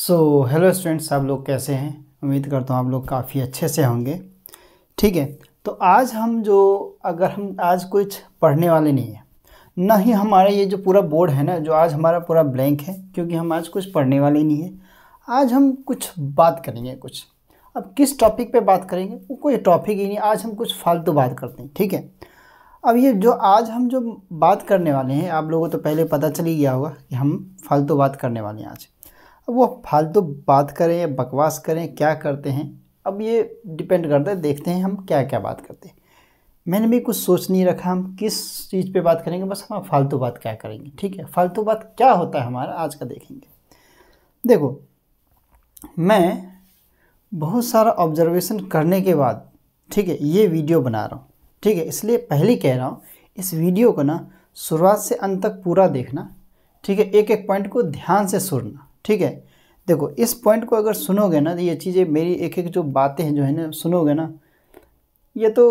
So hello students आप लोग कैसे हैं? उम्मीद करता हूँ आप लोग काफ़ी अच्छे से होंगे। ठीक है तो आज हम जो, अगर हम, आज कुछ पढ़ने वाले नहीं हैं, ना ही हमारा ये जो पूरा बोर्ड है ना, जो आज हमारा पूरा ब्लैंक है, क्योंकि हम आज कुछ पढ़ने वाले नहीं हैं, आज हम कुछ बात करेंगे कुछ। अब किस टॉपिक पे बात करेंगे? वो कोई टॉपिक ही नहीं, आज हम कुछ फालतू बात करते हैं, ठीक है? अब ये जो आज हम जो बात करने वाले हैं, आप लोगों को तो पहले पता चल ही गया होगा कि हम फालतू बात करने वाले हैं आज। अब वो फालतू बात करें या बकवास करें, क्या करते हैं? अब ये डिपेंड करता है, देखते हैं हम क्या क्या बात करते हैं। मैंने भी कुछ सोच नहीं रखा, हम किस चीज़ पे बात करेंगे, बस हम फालतू बात क्या करेंगे, ठीक है? फालतू बात क्या होता है हमारा, आज का देखेंगे। देखो, मैं बहुत सारा ऑब्जर्वेशन करने के बाद, ठीक है, ये वीडियो बना रहा हूँ, ठीक है? इसलिए पहले कह रहा हूँ, इस वीडियो को ना शुरुआत से अंत तक पूरा देखना, ठीक है? एक एक पॉइंट को ध्यान से सुनना, ठीक है? देखो, इस पॉइंट को अगर सुनोगे ना तो ये चीज़ें मेरी एक एक जो बातें हैं, जो है ना, सुनोगे ना, ये तो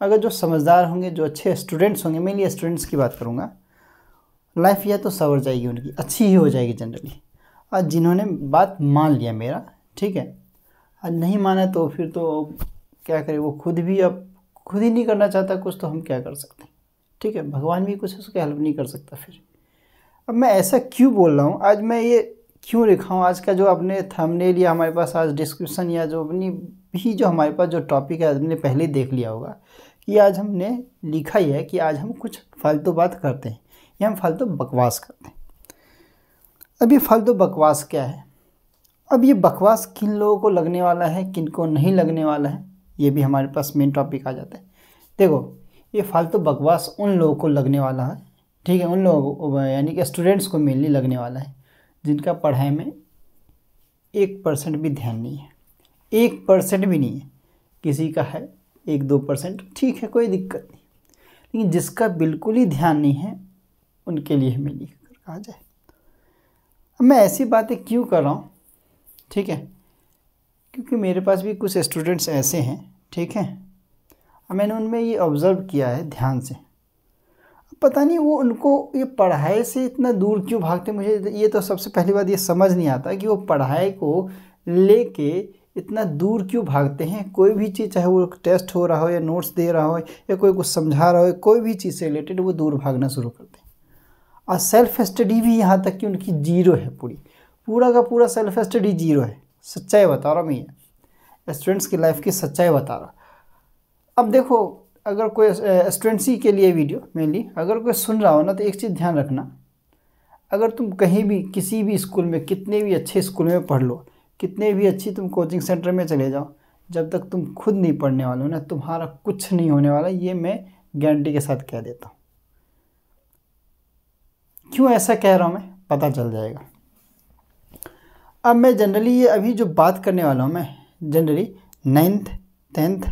अगर जो समझदार होंगे, जो अच्छे स्टूडेंट्स होंगे, मैं लिए स्टूडेंट्स की बात करूँगा लाइफ या तो सवर जाएगी उनकी, अच्छी ही हो जाएगी जनरली और जिन्होंने बात मान लिया मेरा, ठीक है, और नहीं माना तो फिर तो क्या करें, वो खुद भी अब खुद ही नहीं करना चाहता, कुछ तो हम क्या कर सकते हैं, ठीक है, भगवान भी कुछ उसकी हेल्प नहीं कर सकता फिर। अब मैं ऐसा क्यों बोल रहा हूँ, आज मैं ये क्यों लिखा हूँ? आज का जो अपने थंबनेल या हमारे पास आज डिस्क्रिप्शन या जो अपनी भी जो हमारे पास जो टॉपिक है, आपने पहले देख लिया होगा कि आज हमने लिखा ही है कि आज हम कुछ फालतू बात करते हैं या हम फालतू बकवास करते हैं। अब ये फालतू बकवास क्या है? अब ये बकवास किन लोगों को लगने वाला है, किन को नहीं लगने वाला है, ये भी हमारे पास मेन टॉपिक आ जाता है। देखो, ये फालतू बकवास उन लोगों को लगने वाला है, ठीक है, उन लोगों को, यानी कि स्टूडेंट्स को मेनली लगने वाला है जिनका पढ़ाई में एक परसेंट भी ध्यान नहीं है। एक परसेंट भी नहीं है। किसी का है, एक दो परसेंट, ठीक है, कोई दिक्कत नहीं। लेकिन जिसका बिल्कुल ही ध्यान नहीं है, उनके लिए हमें लिख कर कहा जाए। अब मैं ऐसी बातें क्यों कर रहा हूँ? ठीक है? क्योंकि मेरे पास भी कुछ स्टूडेंट्स ऐसे हैं, ठीक है? मैंने उनमें ये ऑब्ज़र्व किया है ध्यान से। पता नहीं वो उनको ये पढ़ाई से इतना दूर क्यों भागते मुझे ये तो सबसे पहली बात ये समझ नहीं आता कि वो पढ़ाई को लेके इतना दूर क्यों भागते हैं। कोई भी चीज़, चाहे वो टेस्ट हो रहा हो या नोट्स दे रहा हो या कोई कुछ समझा रहा हो कोई भी चीज़ से रिलेटेड, वो दूर भागना शुरू करते हैं। और सेल्फ स्टडी भी यहाँ तक कि उनकी ज़ीरो है पूरी। पूरा का पूरा सेल्फ स्टडी ज़ीरो है। सच्चाई बता रहा मैं स्टूडेंट्स की लाइफ की सच्चाई बता रहा अब देखो अगर कोई स्टूडेंट्स ही के लिए वीडियो मेनली अगर कोई सुन रहा हो ना तो एक चीज़ ध्यान रखना। अगर तुम कहीं भी, किसी भी स्कूल में, कितने भी अच्छे स्कूल में पढ़ लो, कितने भी अच्छी तुम कोचिंग सेंटर में चले जाओ, जब तक तुम खुद नहीं पढ़ने वाले हो ना, तुम्हारा कुछ नहीं होने वाला, ये मैं गारंटी के साथ कह देता हूँ। क्यों ऐसा कह रहा हूँ मैं? पता चल जाएगा। अब मैं जनरली ये अभी जो बात करने वाला हूँ मैं generally ninth tenth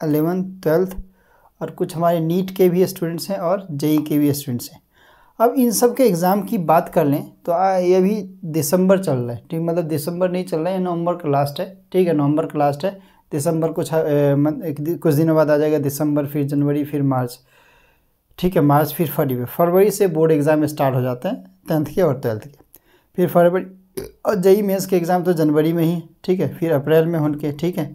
eleventh twelfth और कुछ हमारे नीट के भी स्टूडेंट्स हैं और जेई के भी स्टूडेंट्स हैं। अब इन सब के एग्ज़ाम की बात कर लें तो ये अभी दिसंबर चल रहा है, ठीक मतलब दिसंबर नहीं चल रहा है नवंबर का लास्ट है, ठीक है, नवंबर का लास्ट है, दिसंबर कुछ कुछ दिनों बाद आ जाएगा दिसंबर, फिर जनवरी, फिर मार्च, ठीक है, मार्च, फिर फरवरी फरवरी से बोर्ड एग्ज़ाम स्टार्ट हो जाते हैं टेंथ के और ट्वेल्थ के, फिर फरवरी, और जई मेंस के एग्ज़ाम तो जनवरी में ही, ठीक है, फिर अप्रैल में उनके, ठीक है,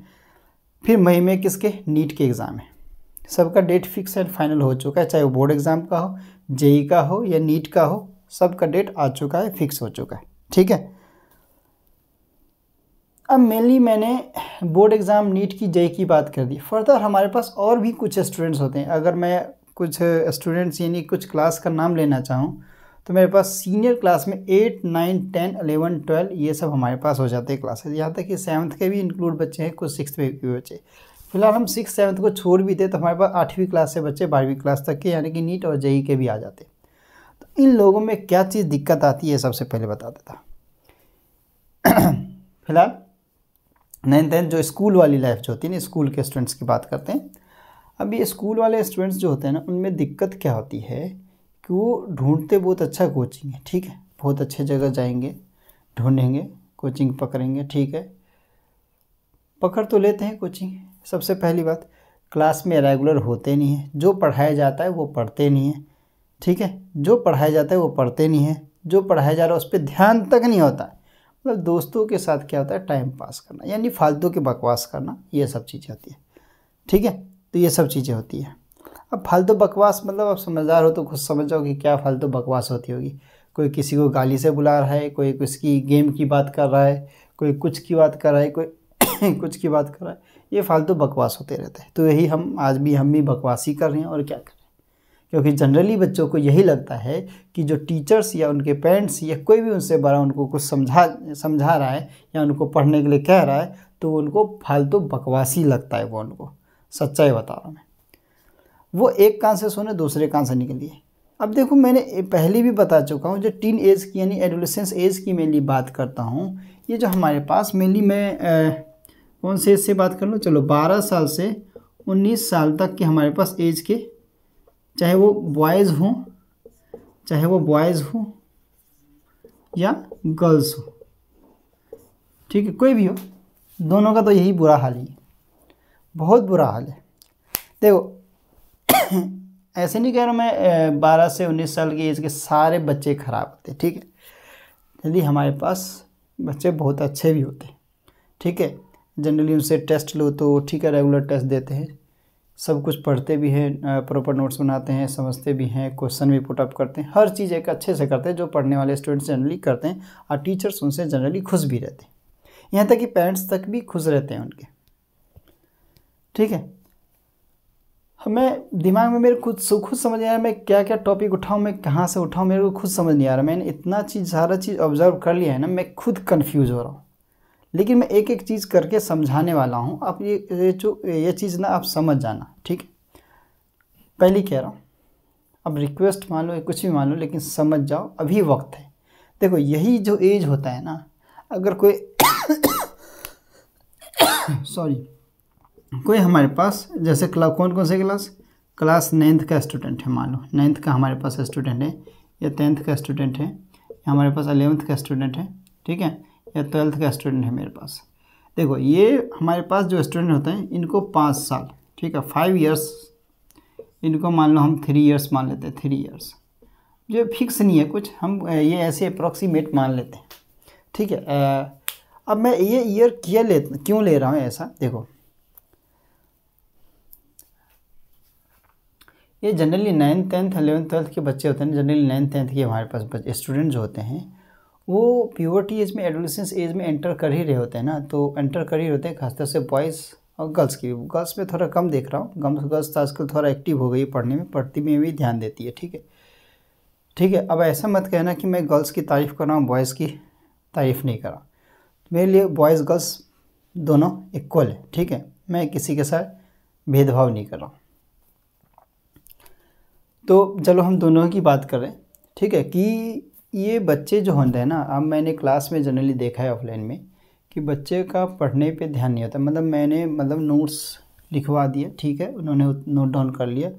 फिर मई में किसके, नीट के एग्ज़ाम है। सबका डेट फिक्स एंड फाइनल हो चुका है, चाहे वो बोर्ड एग्ज़ाम का हो जेई का हो या नीट का हो, सबका डेट आ चुका है फिक्स हो चुका है, ठीक है? अब मेनली मैंने बोर्ड एग्ज़ाम नीट की जेई की बात कर दी। फर्दर हमारे पास और भी कुछ स्टूडेंट्स होते हैं। अगर मैं कुछ स्टूडेंट्स यानी कुछ क्लास का नाम लेना चाहूँ तो मेरे पास सीनियर क्लास में eight nine ten eleven twelve ये सब हमारे पास हो जाते हैं क्लासेस यहाँ तक कि सेवन्थ के भी इंक्लूड बच्चे हैं, कुछ सिक्स के भी बच्चे। फ़िलहाल हम सिक्स सेवन्थ को छोड़ भी थे तो हमारे पास आठवीं क्लास से बच्चे बारहवीं क्लास तक के, यानी कि नीट और जेई के भी आ जाते। तो इन लोगों में क्या चीज़ दिक्कत आती है सबसे पहले बता देता फ़िलहाल नाइन टेंथ जो स्कूल वाली लाइफ जो होती है ना स्कूल के स्टूडेंट्स की बात करते हैं। अब ये स्कूल वाले स्टूडेंट्स जो होते हैं ना, उनमें दिक्कत क्या होती है कि वो ढूंढते बहुत अच्छा कोचिंग है, ठीक है? बहुत अच्छे जगह जाएँगे, ढूंढेंगे कोचिंग पकड़ेंगे, ठीक है? पकड़ तो लेते हैं कोचिंग सबसे पहली बात, क्लास में रेगुलर होते नहीं हैं। जो पढ़ाया जाता है वो पढ़ते नहीं हैं। ठीक है? जो पढ़ाया जाता है वो पढ़ते नहीं हैं। जो पढ़ाया जा रहा है उस पर ध्यान तक नहीं होता। मतलब दोस्तों के साथ क्या होता है? टाइम पास करना, यानी फालतू के बकवास करना, ये सब चीज़ें होती है। ठीक है? तो ये सब चीज़ें होती है। अब फालतू बकवास मतलब आप समझदार हो तो खुद समझ जाओ कि क्या फालतू बकवास होती होगी। कोई किसी को गाली से बुला रहा है, कोई किसकी गेम की बात कर रहा है, कोई कुछ की बात कर रहा है, कोई कुछ की बात कर रहा है। ये फालतू बकवास होते रहते हैं। तो यही हम, आज भी हम भी बकवासी कर रहे हैं और क्या कर रहे हैं। क्योंकि जनरली बच्चों को यही लगता है कि जो टीचर्स या उनके पेरेंट्स या कोई भी उनसे बड़ा उनको कुछ समझा समझा रहा है या उनको पढ़ने के लिए कह रहा है तो उनको फालतू बकवासी लगता है वो उनको। सच्चाई बता रहा हूँ मैं। वो एक कान से सुने, दूसरे कान से निकलिए अब देखो, मैंने पहले भी बता चुका हूँ, जो टीन एज की यानी एडोलेसेंस एज की मेनली बात करता हूँ, ये जो हमारे पास मेनली मैं कौन से एज से बात कर लो? चलो, बारह साल से उन्नीस साल तक के हमारे पास एज के, चाहे वो बॉयज़ हों, चाहे वो बॉयज़ हों या गर्ल्स हो, ठीक है? कोई भी हो, दोनों का तो यही बुरा हाल ही है। बहुत बुरा हाल है। देखो, ऐसे नहीं कह रहा मैं बारह से उन्नीस साल की एज के सारे बच्चे ख़राब होते ठीक है? यदि हमारे पास बच्चे बहुत अच्छे भी होते ठीक है? जनरली उनसे टेस्ट लो तो ठीक है रेगुलर टेस्ट देते हैं। सब कुछ पढ़ते भी हैं प्रॉपर नोट्स बनाते हैं, समझते भी हैं क्वेश्चन भी पुटअप करते हैं। हर चीज़ एक अच्छे से करते हैं, जो पढ़ने वाले स्टूडेंट्स जनरली करते हैं, और टीचर्स उनसे जनरली खुश भी रहते हैं। यहाँ तक कि पेरेंट्स तक भी खुश रहते हैं उनके। ठीक है? हमें दिमाग में मेरे खुद खुद समझ नहीं आ रहा, मैं क्या क्या टॉपिक उठाऊँ, मैं कहाँ से उठाऊँ, मेरे को खुद समझ नहीं आ रहा। मैंने इतना चीज़, सारा चीज़ ऑब्ज़र्व कर लिया है ना, मैं खुद कन्फ्यूज़ हो रहा हूँ। लेकिन मैं एक एक चीज़ करके समझाने वाला हूँ। आप ये जो, ये चीज़ ना आप समझ जाना, ठीक पहले कह रहा हूँ, अब रिक्वेस्ट मान लो कुछ भी मान लो लेकिन समझ जाओ, अभी वक्त है। देखो, यही जो एज होता है ना, अगर कोई सॉरी कोई हमारे पास, जैसे क्लास कौन कौन से क्लास क्लास नाइन्थ का स्टूडेंट है, मान। लो नाइन्थ का हमारे पास स्टूडेंट है, या टेंथ का स्टूडेंट है, या हमारे पास अलेवंथ का स्टूडेंट है, ठीक है? या ट्वेल्थ का स्टूडेंट है मेरे पास। देखो, ये हमारे पास जो स्टूडेंट होते हैं, इनको पाँच साल, ठीक है फाइव इयर्स इनको मान लो हम थ्री इयर्स मान लेते हैं थ्री इयर्स जो फिक्स नहीं है कुछ, हम ये ऐसे अप्रॉक्सीमेट मान लेते हैं, ठीक है अब मैं ये ईयर किया ले, क्यों ले रहा हूँ ऐसा? देखो, ये generally ninth tenth eleven twelfth के बच्चे होते हैं जनरली नाइन्थ टेंथ के हमारे पास स्टूडेंट जो होते हैं वो प्योरिटी एज में एडोलिसेंस एज में एंटर कर ही रहे होते हैं ना तो एंटर कर ही होते हैं, खासतौर से बॉयज़ और गर्ल्स की। गर्ल्स में थोड़ा कम देख रहा हूँ गर्ल्स गर्ल्स तो आजकल थोड़ा एक्टिव हो गई पढ़ने में, पढ़ती में भी ध्यान देती है, ठीक है? ठीक है, अब ऐसा मत कहना कि मैं गर्ल्स की तारीफ़ कर रहा हूँ बॉयज़ की तारीफ़ नहीं कर रहा। मेरे लिए बॉयज़ गर्ल्स दोनों इक्वल है, ठीक है? मैं किसी के साथ भेदभाव नहीं कर रहा हूँ। तो चलो हम दोनों की बात करें, ठीक है? कि ये बच्चे जो होते हैं ना, अब मैंने क्लास में जनरली देखा है ऑफलाइन में कि बच्चे का पढ़ने पे ध्यान नहीं होता। मतलब मैंने मतलब नोट्स लिखवा दिया ठीक है, उन्होंने नोट डाउन कर लिया।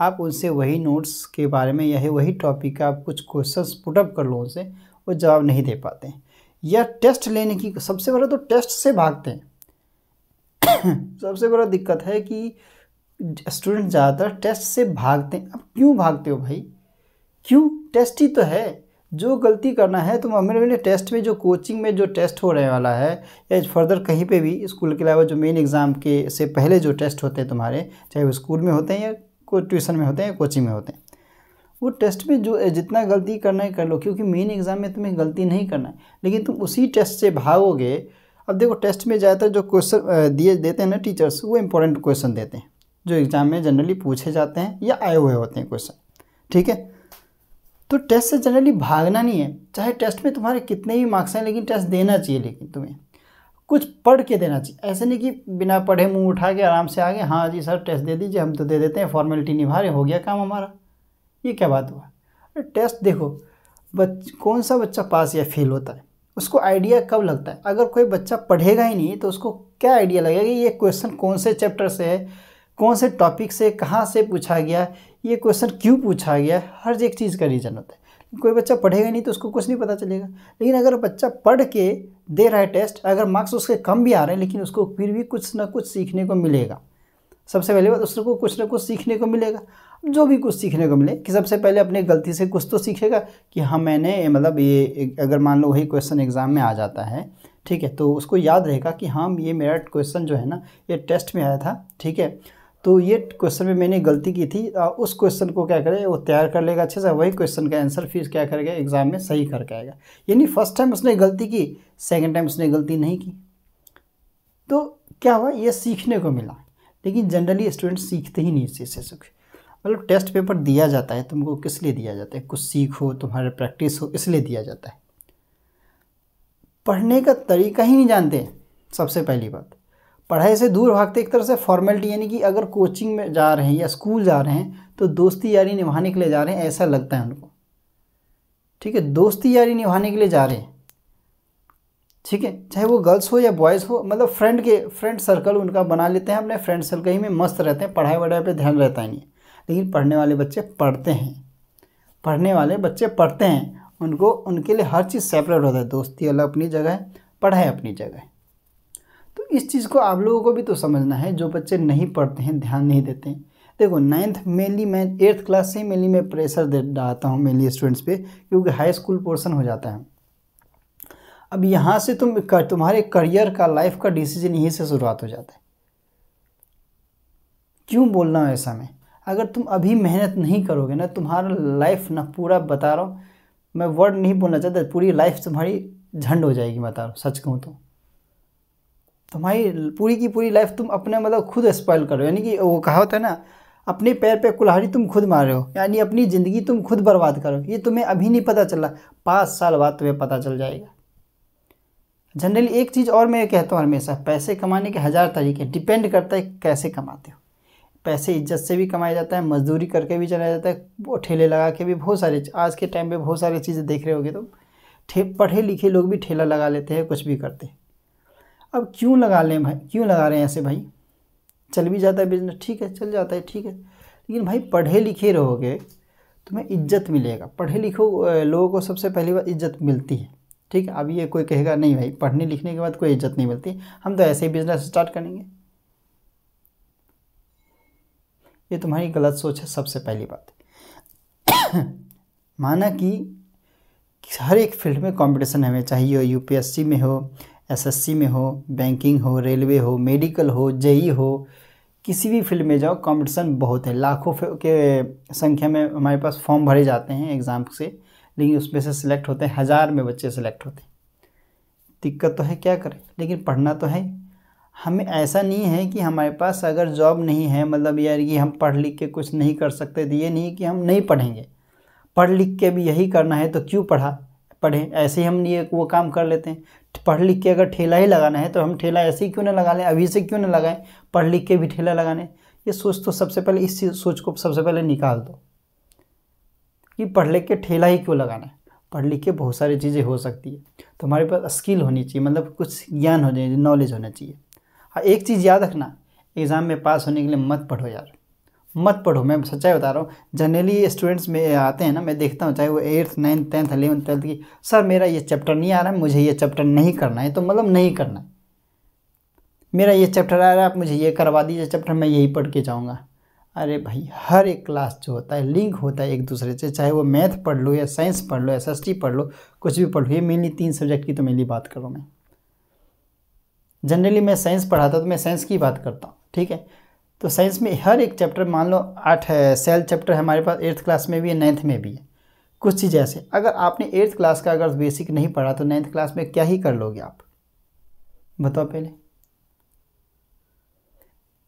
आप उनसे वही नोट्स के बारे में या वही टॉपिक का आप कुछ क्वेश्चंस पुटअप कर लो उनसे, वो जवाब नहीं दे पाते या टेस्ट लेने की, सबसे बड़ा तो टेस्ट से भागते हैं। सबसे बड़ा दिक्कत है कि स्टूडेंट ज़्यादातर टेस्ट से भागते हैं। अब क्यों भागते हो भाई? क्यों? टेस्ट ही तो है। जो गलती करना है तुम मेरे मेरे टेस्ट में जो कोचिंग में जो टेस्ट हो रहे वाला है, या फर्दर कहीं पे भी स्कूल के अलावा जो मेन एग्ज़ाम के से पहले जो टेस्ट होते हैं तुम्हारे, चाहे वो स्कूल में होते हैं या कोई ट्यूशन में होते हैं या कोचिंग में होते हैं, वो टेस्ट में जो, जितना गलती करना है कर लो, क्योंकि मेन एग्ज़ाम में तुम्हें गलती नहीं करना है। लेकिन तुम उसी टेस्ट से भागोगे, अब देखो टेस्ट में ज़्यादातर जो क्वेश्चन दिए देते हैं ना टीचर्स वो इंपॉर्टेंट क्वेश्चन देते हैं, जो एग्ज़ाम में जनरली पूछे जाते हैं या आए हुए होते हैं क्वेश्चन ठीक है? तो टेस्ट से जनरली भागना नहीं है। चाहे टेस्ट में तुम्हारे कितने भी मार्क्स हैं, लेकिन टेस्ट देना चाहिए, लेकिन तुम्हें। कुछ पढ़ के देना चाहिए। ऐसे नहीं कि बिना पढ़े मुँह उठा के आराम से आ गए हाँ जी सर टेस्ट दे दीजिए, हम तो दे देते हैं फॉर्मेलिटी निभा रहे, हो गया काम हमारा। ये क्या बात हुआ? अरे टेस्ट देखो, बच, कौन सा बच्चा पास या फेल होता है? उसको आइडिया कब लगता है? अगर कोई बच्चा पढ़ेगा ही नहीं तो उसको क्या आइडिया लगेगा ये क्वेश्चन कौन से चैप्टर से है, कौन से टॉपिक से, कहाँ से पूछा गया ये क्वेश्चन क्यों पूछा गया हर एक चीज़ का रीज़न होता है। कोई बच्चा पढ़ेगा नहीं तो उसको कुछ नहीं पता चलेगा। लेकिन अगर बच्चा पढ़ के दे रहा है टेस्ट अगर मार्क्स उसके कम भी आ रहे हैं, लेकिन उसको फिर भी कुछ ना कुछ सीखने को मिलेगा। सबसे पहले बात, उसको कुछ ना कुछ सीखने को मिलेगा। जो भी कुछ सीखने को मिले, कि सबसे पहले अपने गलती से कुछ तो सीखेगा कि हाँ मैंने मतलब ये अगर मान लो वही क्वेश्चन एग्ज़ाम में आ जाता है, ठीक है तो उसको याद रहेगा कि हाँ ये मेरा क्वेश्चन जो है ना, ये टेस्ट में आया था, ठीक है। तो ये क्वेश्चन में मैंने गलती की थी। उस क्वेश्चन को क्या करे, वो तैयार कर लेगा अच्छे से, वही क्वेश्चन का आंसर फिर क्या करेगा एग्ज़ाम में सही करके आएगा। यानी फ़र्स्ट टाइम उसने गलती की सेकेंड टाइम उसने गलती नहीं की। तो क्या हुआ, ये सीखने को मिला। लेकिन जनरली स्टूडेंट सीखते ही नहीं इस चीज़ से मतलब टेस्ट पेपर दिया जाता है, तुमको किस लिए दिया जाता है? कुछ सीखो, तुम्हारे प्रैक्टिस हो, इसलिए दिया जाता है। पढ़ने का तरीका ही नहीं जानते, सबसे पहली बात। पढ़ाई से दूर भागते एक तरह से फॉर्मेलिटी यानी कि अगर कोचिंग में जा रहे हैं या स्कूल जा रहे हैं तो दोस्ती यारी निभाने के लिए जा रहे हैं, ऐसा लगता है उनको। ठीक है, दोस्ती यारी निभाने के लिए जा रहे हैं। ठीक है, चाहे वो गर्ल्स हो या बॉयज़ हो मतलब फ्रेंड के फ्रेंड सर्कल उनका बना लेते हैं अपने फ्रेंड सर्कल ही में मस्त रहते हैं, पढ़ाई वढ़ाई पे ध्यान रहता ही नहीं। लेकिन पढ़ने वाले बच्चे पढ़ते हैं। पढ़ने वाले बच्चे पढ़ते हैं, उनको, उनके लिए हर चीज़ सेपरेट होता है। दोस्ती अलग अपनी जगह है, पढ़ाई अपनी जगह है। इस चीज़ को आप लोगों को भी तो समझना है, जो बच्चे नहीं पढ़ते हैं, ध्यान नहीं देते हैं। देखो नाइन्थ मेनली मैं एट्थ क्लास से मेनली मैं प्रेशर दे डालता हूँ मेनली स्टूडेंट्स पे, क्योंकि हाई स्कूल पोर्सन हो जाता है। अब यहाँ से तुम तुम्हारे करियर का लाइफ का डिसीज़न यहीं से शुरुआत हो जाता है। क्यों बोल रहा हूँ ऐसा मैं? अगर तुम अभी मेहनत नहीं करोगे ना, तुम्हारा लाइफ ना पूरा बता रहा हूँ, मैं वर्ड नहीं बोलना चाहता, पूरी लाइफ तुम्हारी झंड हो जाएगी बता रहा हूँ, सच कहूँ तो। तुम्हारी पूरी की पूरी लाइफ तुम अपने मतलब खुद स्पॉइल करो यानी कि वो कहा होता है ना, अपने पैर पे कुल्हाड़ी तुम खुद मारे हो। यानी अपनी ज़िंदगी तुम खुद बर्बाद करो ये तुम्हें अभी नहीं पता चला पाँच साल बाद तुम्हें पता चल जाएगा। जनरली एक चीज़ और मैं कहता हूँ हमेशा, पैसे कमाने के हज़ार तरीके डिपेंड करता है कैसे कमाते हो। पैसे इज़्ज़त से भी कमाया जाता है, मजदूरी करके भी चलाया जाता है, वो ठेले लगा के भी बहुत सारे, आज के टाइम पे बहुत सारी चीज़ें देख रहे होगे तो पढ़े लिखे लोग भी ठेला लगा लेते हैं, कुछ भी करते हैं। अब क्यों लगा लें भाई? क्यों लगा रहे हैं ऐसे भाई? चल भी जाता है बिज़नेस ठीक है, चल जाता है, ठीक है। लेकिन भाई, पढ़े लिखे रहोगे तुम्हें इज़्ज़त मिलेगा। पढ़े लिखो लोगों को सबसे पहली बात इज़्ज़त मिलती है। ठीक है, अब ये कोई कहेगा, नहीं भाई, पढ़ने लिखने के बाद कोई इज़्ज़त नहीं मिलती। हम तो ऐसे ही बिज़नेस स्टार्ट करेंगे। ये तुम्हारी गलत सोच है सबसे पहली बात। माना कि हर एक फ़ील्ड में कंपटीशन हमें चाहिए हो यूपीएससी में हो एसएससी में हो बैंकिंग हो रेलवे हो मेडिकल हो जेई हो, किसी भी फ़ील्ड में जाओ कंपटीशन बहुत है। लाखों के संख्या में हमारे पास फॉर्म भरे जाते हैं एग्ज़ाम से, लेकिन उसमें से सिलेक्ट होते हैं, हज़ार में बच्चे सिलेक्ट होते हैं। दिक्कत तो है, क्या करें? लेकिन पढ़ना तो है। हमें ऐसा नहीं है कि हमारे पास अगर जॉब नहीं है मतलब यार कि हम पढ़ लिख के कुछ नहीं कर सकते तो ये नहीं कि हम नहीं पढ़ेंगे। पढ़ लिख के भी यही करना है तो क्यों पढ़ा? पढ़ें। ऐसे ही हम ये वो काम कर लेते हैं। पढ़ लिख के अगर ठेला ही लगाना है तो हम ठेला ऐसे ही क्यों ना लगा लें, अभी से क्यों ना लगाएँ, पढ़ लिख के भी ठेला लगाने। ये सोच तो सबसे पहले, इस सोच को सबसे पहले निकाल दो कि पढ़ लिख के ठेला ही क्यों लगाना है? पढ़ लिख के बहुत सारी चीज़ें हो सकती है। तो हमारे पास स्किल होनी चाहिए मतलब कुछ ज्ञान हो जाए, नॉलेज होना चाहिए। हाँ एक चीज़ याद रखना, एग्ज़ाम में पास होने के लिए मत पढ़ो यार। मत पढ़ो, मैं सच्चाई बता रहा हूँ। जनरली स्टूडेंट्स में आते हैं ना, मैं देखता हूँ, चाहे वो eighth ninth tenth eleven twelfth की सर मेरा ये चैप्टर नहीं आ रहा है मुझे ये चैप्टर नहीं करना है। तो मतलब नहीं करना है। मेरा ये चैप्टर आ रहा है, आप मुझे ये करवा दीजिए चैप्टर मैं यही पढ़ के जाऊँगा। अरे भाई, हर एक क्लास जो होता है लिंक होता है एक दूसरे से, चाहे वो मैथ पढ़ लो या साइंस पढ़ लो एस पढ़ लो, कुछ भी पढ़ लो, ये मेनली तीन सब्जेक्ट की तो मेनली बात करूँ मैं। जनरली मैं साइंस पढ़ाता तो मैं साइंस की बात करता हूँ, ठीक है? तो साइंस में हर एक चैप्टर मान लो आठ सेल चैप्टर हमारे पास एट्थ क्लास में भी है नाइन्थ में भी है। कुछ चीज़ ऐसे। अगर आपने एट्थ क्लास का अगर बेसिक नहीं पढ़ा तो नाइन्थ क्लास में क्या ही कर लोगे आप? बताओ पहले।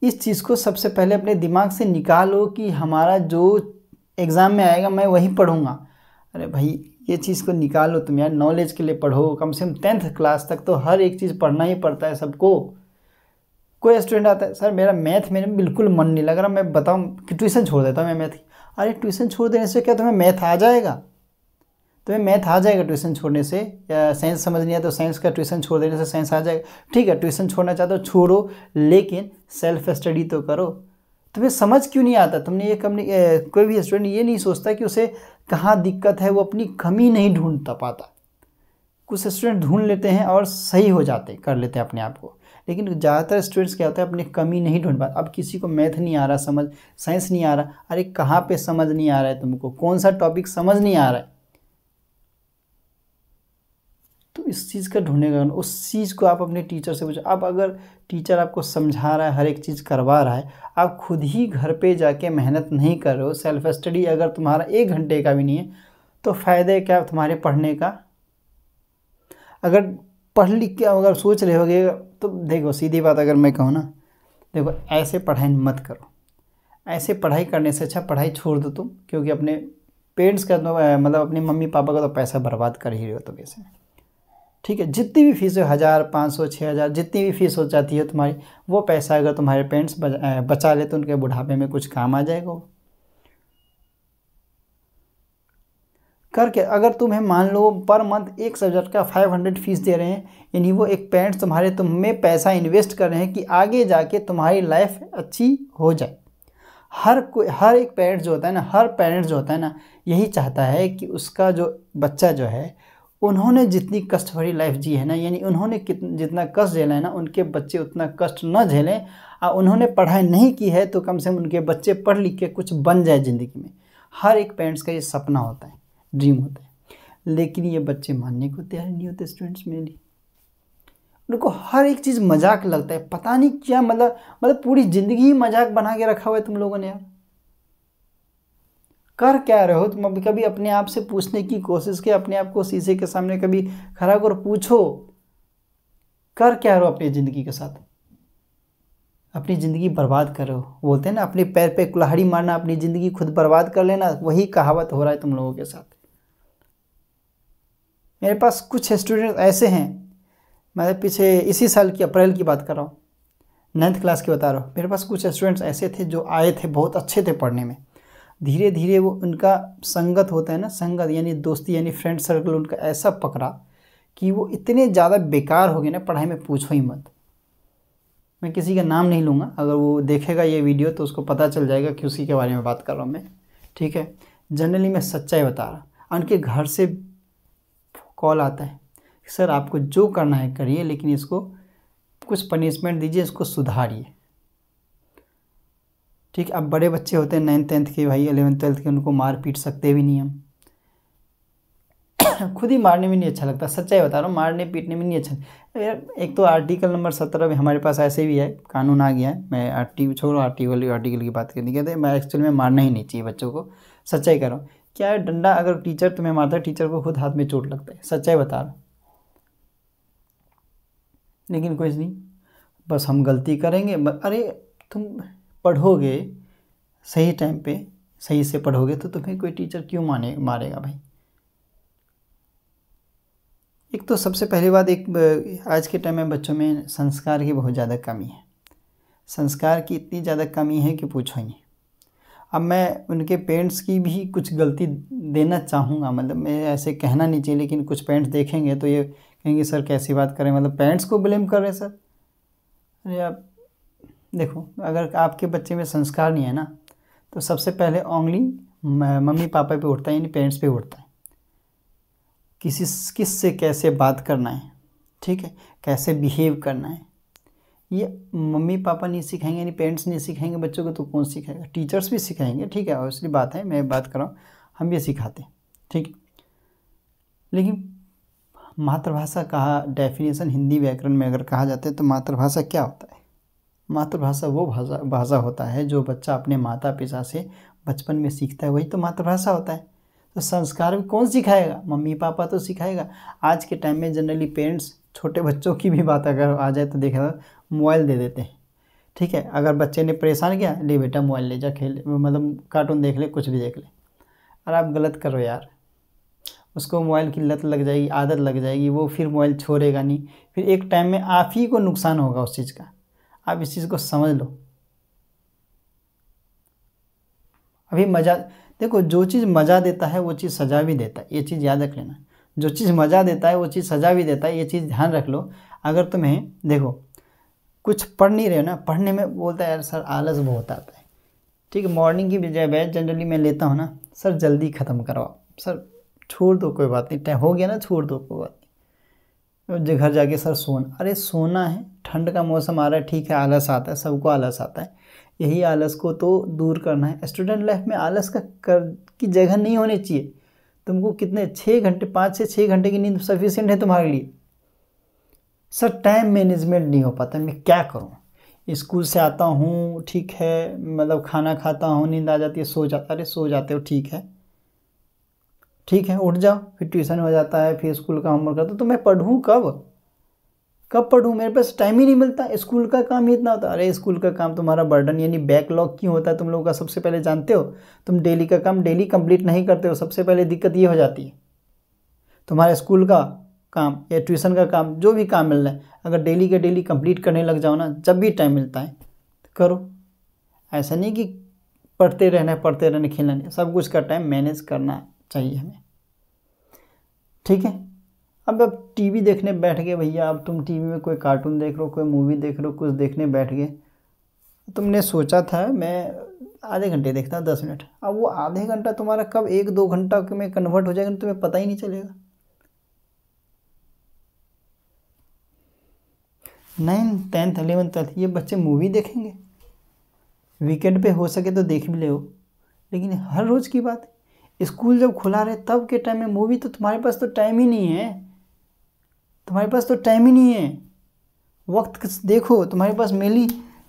इस चीज़ को सबसे पहले अपने दिमाग से निकालो कि हमारा जो एग्ज़ाम में आएगा, मैं वही पढ़ूँगा। अरे भाई, ये चीज़ को निकालो तुम यार नॉलेज के लिए पढ़ो। कम से कम टेंथ क्लास तक तो हर एक चीज़ पढ़ना ही पड़ता है सबको। कोई स्टूडेंट आता है, सर, मेरा मैथ में बिल्कुल मन नहीं लग रहा, मैं बताऊँ कि ट्यूशन छोड़ देता हूँ मैं मैथ की। अरे ट्यूशन छोड़ देने से क्या तुम्हें मैथ आ जाएगा? तुम्हें मैथ आ जाएगा ट्यूशन छोड़ने से, या साइंस समझ नहीं आता तो साइंस का ट्यूशन छोड़ देने से साइंस आ जाएगा। ठीक है ट्यूशन छोड़ना चाहते हो, छोड़ो, लेकिन सेल्फ स्टडी तो करो। तुम्हें समझ क्यों नहीं आता? तुमने ये कम नहीं कोई भी स्टूडेंट ये नहीं सोचता कि उसे कहाँ दिक्कत है, वो अपनी कमी नहीं ढूंढता पाता। कुछ स्टूडेंट ढूंढ लेते हैं और सही हो जाते कर लेते हैं अपने आप को। लेकिन ज़्यादातर स्टूडेंट्स क्या होता है, अपनी कमी नहीं ढूंढ पाते। अब किसी को मैथ नहीं आ रहा, समझ साइंस नहीं आ रहा, अरे कहाँ पे समझ नहीं आ रहा है तुमको? कौन सा टॉपिक समझ नहीं आ रहा है? तो इस चीज़ का ढूँढने का उस चीज़ को आप अपने टीचर से पूछो। अब अगर टीचर आपको समझा रहा है, हर एक चीज़ करवा रहा है, आप खुद ही घर पे जाके मेहनत नहीं कर रहे हो सेल्फ स्टडी अगर तुम्हारा एक घंटे का भी नहीं है तो फ़ायदे क्या तुम्हारे पढ़ने का? अगर पढ़ लिख के अगर सोच रहे होगे तो देखो, सीधी बात अगर मैं कहूँ ना, देखो, ऐसे पढ़ाई मत करो। ऐसे पढ़ाई करने से अच्छा पढ़ाई छोड़ दो तुम, क्योंकि अपने पेरेंट्स का तो मतलब अपने मम्मी पापा का तो पैसा बर्बाद कर ही रहे हो तो वैसे ठीक है, जितनी भी फ़ीस हो, हज़ार, पाँच सौ छः हज़ार, जितनी भी फ़ीस हो जाती है तुम्हारी, वो पैसा अगर तुम्हारे पेरेंट्स बचा ले तो उनके बुढ़ापे में कुछ काम आ जाएगा। करके अगर तुम्हें मान लो, पर मंथ एक सब्जेक्ट का फाइव हंड्रेड फ़ीस दे रहे हैं, यानी वो एक पेरेंट्स तुम्हारे तुम में पैसा इन्वेस्ट कर रहे हैं कि आगे जाके तुम्हारी लाइफ अच्छी हो जाए। हर कोई हर एक पेरेंट्स जो होता है ना, हर पेरेंट्स जो होता है ना, यही चाहता है कि उसका जो बच्चा जो है, उन्होंने जितनी कष्ट भरी लाइफ जी है ना, यानी उन्होंने कितना जितना कष्ट झेला है ना, उनके बच्चे उतना कष्ट न झेलें और उन्होंने पढ़ाई नहीं की है तो कम से कम उनके बच्चे पढ़ लिख के कुछ बन जाए ज़िंदगी में। हर एक पेरेंट्स का ये सपना होता है। ड्रीम होता है। लेकिन ये बच्चे मानने को तैयार नहीं होते स्टूडेंट्स मेरे लिए। उनको हर एक चीज़ मज़ाक लगता है। पता नहीं क्या मतलब मतलब पूरी ज़िंदगी ही मज़ाक बना के रखा हुआ है तुम लोगों ने यार। कर क्या रहे हो तुम? अभी कभी अपने आप से पूछने की कोशिश के, अपने आप को शीशे के सामने कभी खड़ा कर पूछो। कर क्या रहे अपनी ज़िंदगी के साथ? अपनी ज़िंदगी बर्बाद कर रहे हो। बोलते हैं ना, अपने पैर पे कुल्हाड़ी मारना, अपनी ज़िंदगी खुद बर्बाद कर लेना, वही कहावत हो रहा है तुम लोगों के साथ। मेरे पास कुछ स्टूडेंट ऐसे हैं। मैं पीछे इसी साल की अप्रैल की बात कर रहा हूँ। नाइन्थ क्लास की बता रहा हूँ। मेरे पास कुछ स्टूडेंट्स ऐसे थे जो आए थे, बहुत अच्छे थे पढ़ने में। धीरे धीरे वो उनका संगत होता है ना, संगत यानी दोस्ती यानी फ्रेंड सर्कल उनका ऐसा पकड़ा कि वो इतने ज़्यादा बेकार हो गए ना, पढ़ाई में पूछो ही मत। मैं किसी का नाम नहीं लूँगा। अगर वो देखेगा ये वीडियो तो उसको पता चल जाएगा कि उसी के बारे में बात कर रहा हूँ मैं। ठीक है? जनरली मैं सच्चाई बता रहा उनके घर से कॉल आता है। सर, आपको जो करना है करिए, लेकिन इसको कुछ पनिशमेंट दीजिए, इसको सुधारिए। ठीक, अब बड़े बच्चे होते हैं नाइन्थ टेंथ के भाई एलेवन ट्वेल्थ के, उनको मार पीट सकते भी नहीं हम। खुद ही मारने में नहीं अच्छा लगता, सच्चाई बता रहा हूँ, मारने पीटने में नहीं अच्छा यार, एक तो आर्टिकल नंबर सत्रह में हमारे पास ऐसे भी है, कानून आ गया है, मैं आर्टी छोड़ो आर्टिकल आर्टिकल की बात करनी, कहते मैं एक्चुअल में मारना ही नहीं चाहिए बच्चों को, सच्चाई कर रहा हूँ। क्या है, डंडा अगर टीचर तुम्हें मारता है टीचर को खुद हाथ में चोट लगता है। सच्चाई बता रहा लेकिन कुछ नहीं, बस हम गलती करेंगे। अरे, तुम पढ़ोगे सही टाइम पे, सही से पढ़ोगे तो तुम्हें कोई टीचर क्यों माने, मारेगा भाई? एक तो सबसे पहली बात, एक आज के टाइम में बच्चों में संस्कार की बहुत ज़्यादा कमी है। संस्कार की इतनी ज़्यादा कमी है कि पूछो ही अब मैं उनके पेरेंट्स की भी कुछ गलती देना चाहूँगा। मतलब मैं ऐसे कहना नहीं चाहिए, लेकिन कुछ पेरेंट्स देखेंगे तो ये कहेंगे, सर, कैसी बात करें मतलब पेरेंट्स को ब्लेम कर रहे सर? अरे आप देखो, अगर आपके बच्चे में संस्कार नहीं है ना तो सबसे पहले ओंगली मम्मी पापा पे उठता है, यानी पेरेंट्स पे उठता है। किसी किस से कैसे बात करना है, ठीक है? कैसे बिहेव करना है ये मम्मी पापा नहीं सिखाएँगे, यानी पेरेंट्स नहीं सिखाएँगे, बच्चों को तो कौन सिखाएगा? टीचर्स भी सिखाएँगे, ठीक है और बात है, मैं बात कर रहा हूँ, हम ये सिखाते हैं, ठीक लेकिन मातृभाषा कहा डेफिनेशन हिंदी व्याकरण में अगर कहा जाता है तो मातृभाषा क्या होता है? मातृभाषा वो भाषा भाषा होता है जो बच्चा अपने माता पिता से बचपन में सीखता है, वही तो मातृभाषा होता है। तो संस्कार भी कौन सिखाएगा? मम्मी पापा तो सिखाएगा। आज के टाइम में जनरली पेरेंट्स छोटे बच्चों की भी बात अगर आ जाए तो देखा मोबाइल दे देते हैं। ठीक है, अगर बच्चे ने परेशान किया, ले बेटा मोबाइल ले, जा खेल मतलब कार्टून देख ले, कुछ भी देख ले। और आप गलत करो यार। उसको मोबाइल की लत लग जाएगी, आदत लग जाएगी, वो फिर मोबाइल छोड़ेगा नहीं। फिर एक टाइम में आप ही को नुकसान होगा उस चीज़ का। आप इस चीज़ को समझ लो। अभी मज़ा, देखो, जो चीज़ मज़ा देता है, वो चीज़ सजा भी देता है। ये चीज़ याद रख लेना। जो चीज़ मज़ा देता है, वो चीज़ सजा भी देता है। ये चीज़ ध्यान रख लो। अगर तुम्हें, देखो कुछ पढ़ नहीं रहे हो ना, पढ़ने में बोलता है, यार सर, आलस बहुत आता है। ठीक है मॉर्निंग की बजाय बैच जनरली मैं लेता हूँ ना, सर, जल्दी ख़त्म करवाओ। सर, छोड़ दो, कोई बात नहीं टाइम हो गया ना, छोड़ दो, कोई बात नहीं। घर जाके सर सोना, अरे, सोना है, ठंड का मौसम आ रहा है, ठीक है, आलस आता है, सबको आलस आता है। यही आलस को तो दूर करना है। स्टूडेंट लाइफ में आलस का कर, की जगह नहीं होनी चाहिए। तुमको कितने छः घंटे, पाँच से छः घंटे की नींद सफिशियंट है तुम्हारे लिए। सर टाइम मैनेजमेंट नहीं हो पाता, मैं क्या करूँ? स्कूल से आता हूँ, ठीक है मतलब खाना खाता हूँ, नींद आ जाती है, सो जाता, अरे सो जाते हो, ठीक है। ठीक है, उठ जाओ, फिर ट्यूशन हो जाता है, फिर स्कूल का होमवर्क करता तो मैं पढ़ूँ कब? कब पढ़ूँ? मेरे पास टाइम ही नहीं मिलता। स्कूल का काम ही इतना होता अरे स्कूल का काम तुम्हारा बर्डन यानी बैकलॉग क्यों होता है? तुम लोगों का सबसे पहले जानते हो? तुम डेली का काम डेली कंप्लीट नहीं करते हो, सबसे पहले दिक्कत ये हो जाती है। तुम्हारे स्कूल का काम या ट्यूशन का काम, जो भी काम मिल रहा है, अगर डेली का डेली कंप्लीट करने लग जाओ ना, जब भी टाइम मिलता है तो करो। ऐसा नहीं कि पढ़ते रहना पढ़ते रहना खेलना नहीं सब कुछ का टाइम मैनेज करना चाहिए हमें। ठीक है? अब अब टीवी देखने बैठ गए, भैया, अब तुम टीवी में कोई कार्टून देख रहे हो, कोई मूवी देख रहे हो, कुछ देखने बैठ गए, तुमने सोचा था, मैं आधे घंटे देखता दस मिनट, अब वो आधे घंटा तुम्हारा कब, एक दो घंटा में कन्वर्ट हो जाएगा, तुम्हें पता ही नहीं चलेगा। नाइन्थ टेंथ एलेवन ट्वेल्थ ये बच्चे मूवी देखेंगे। वीकेंड पे हो सके तो देख भी ले हो लेकिन हर रोज़ की बात स्कूल जब खुला रहे, तब के टाइम में मूवी तो तुम्हारे पास तो टाइम ही नहीं है। तुम्हारे पास तो टाइम ही नहीं है। वक्त देखो, तुम्हारे पास मेली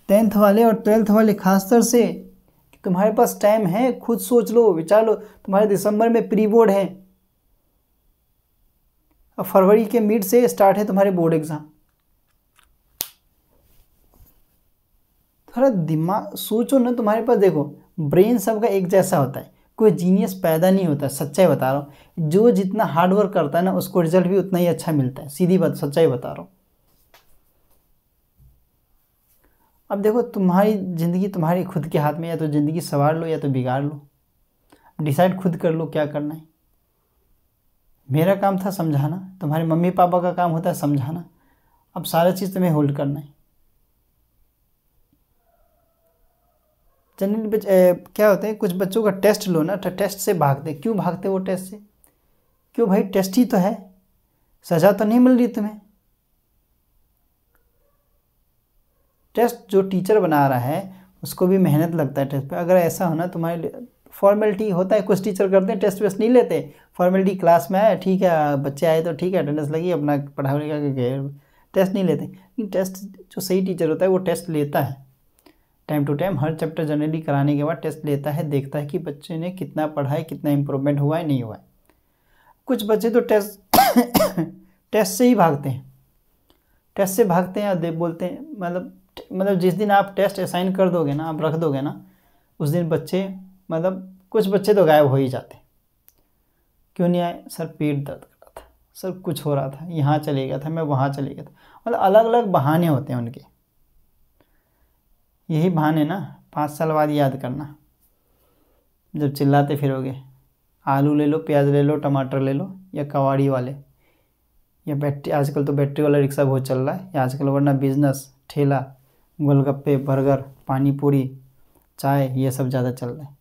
टेंथ वाले और ट्वेल्थ वाले खासतर से तुम्हारे पास टाइम है, खुद सोच लो, विचार लो। तुम्हारे दिसंबर में प्री बोर्ड है। अब फरवरी के मिड से स्टार्ट है तुम्हारे बोर्ड एग्ज़ाम थोड़ा दिमाग, सोचो ना तुम्हारे पास देखो, ब्रेन सबका एक जैसा होता है। कोई जीनियस पैदा नहीं होता, सच्चाई बता रहा हूँ। जो जितना हार्ड वर्क करता है ना, उसको रिज़ल्ट भी उतना ही अच्छा मिलता है। सीधी बात, सच्चाई बता रहा हूँ। अब देखो, तुम्हारी ज़िंदगी तुम्हारी खुद के हाथ में या तो ज़िंदगी सवार लो, या तो बिगाड़ लो। डिसाइड खुद कर लो क्या करना है। मेरा काम था समझाना, तुम्हारे मम्मी पापा का काम होता है समझाना। अब सारा चीज़ तुम्हें होल्ड करना है। जनरली क्या होते हैं, कुछ बच्चों का टेस्ट लो ना तो टेस्ट से भागते क्यों भागते वो टेस्ट से? क्यों भाई टेस्ट ही तो है। सज़ा तो नहीं मिल रही तुम्हें। टेस्ट जो टीचर बना रहा है, उसको भी मेहनत लगता है टेस्ट पे। अगर ऐसा हो ना, तुम्हारे फॉर्मेलिटी होता है, कुछ टीचर करते हैं टेस्ट वेस्ट नहीं लेते। फॉर्मेलिटी क्लास में आए, ठीक है, बच्चे आए तो ठीक है अटेंडेंस लगी, अपना पढ़ा लिखा टेस्ट नहीं लेते। लेकिन टेस्ट जो सही टीचर होता है, वो टेस्ट लेता है। टाइम टू टाइम हर चैप्टर जनरली कराने के बाद टेस्ट लेता है, देखता है कि बच्चे ने कितना पढ़ा है, कितना इम्प्रूवमेंट हुआ है, नहीं हुआ है। कुछ बच्चे तो टेस्ट टेस्ट से ही भागते हैं। टेस्ट से भागते हैं और दे, बोलते हैं मतलब मतलब जिस दिन आप टेस्ट असाइन कर दोगे ना, आप रख दोगे ना, उस दिन बच्चे मतलब कुछ बच्चे तो गायब हो ही जाते क्यों नहीं आए? सर, पेट दर्द कर रहा था। सर, कुछ हो रहा था। यहाँ चले गया था, मैं वहाँ चले गया था। मतलब अलग अलग बहाने होते हैं उनके। यही बहाने ना, पाँच साल बाद याद करना। जब चिल्लाते फिरोगे, आलू ले लो, प्याज ले लो, टमाटर ले लो, या कवाड़ी वाले, या बैटरी, आजकल तो बैटरी वाला रिक्शा बहुत चल रहा है या आजकल वरना बिज़नेस, ठेला, गोलगप्पे, बर्गर पानी पूरी चाय, ये सब ज़्यादा चल रहा है।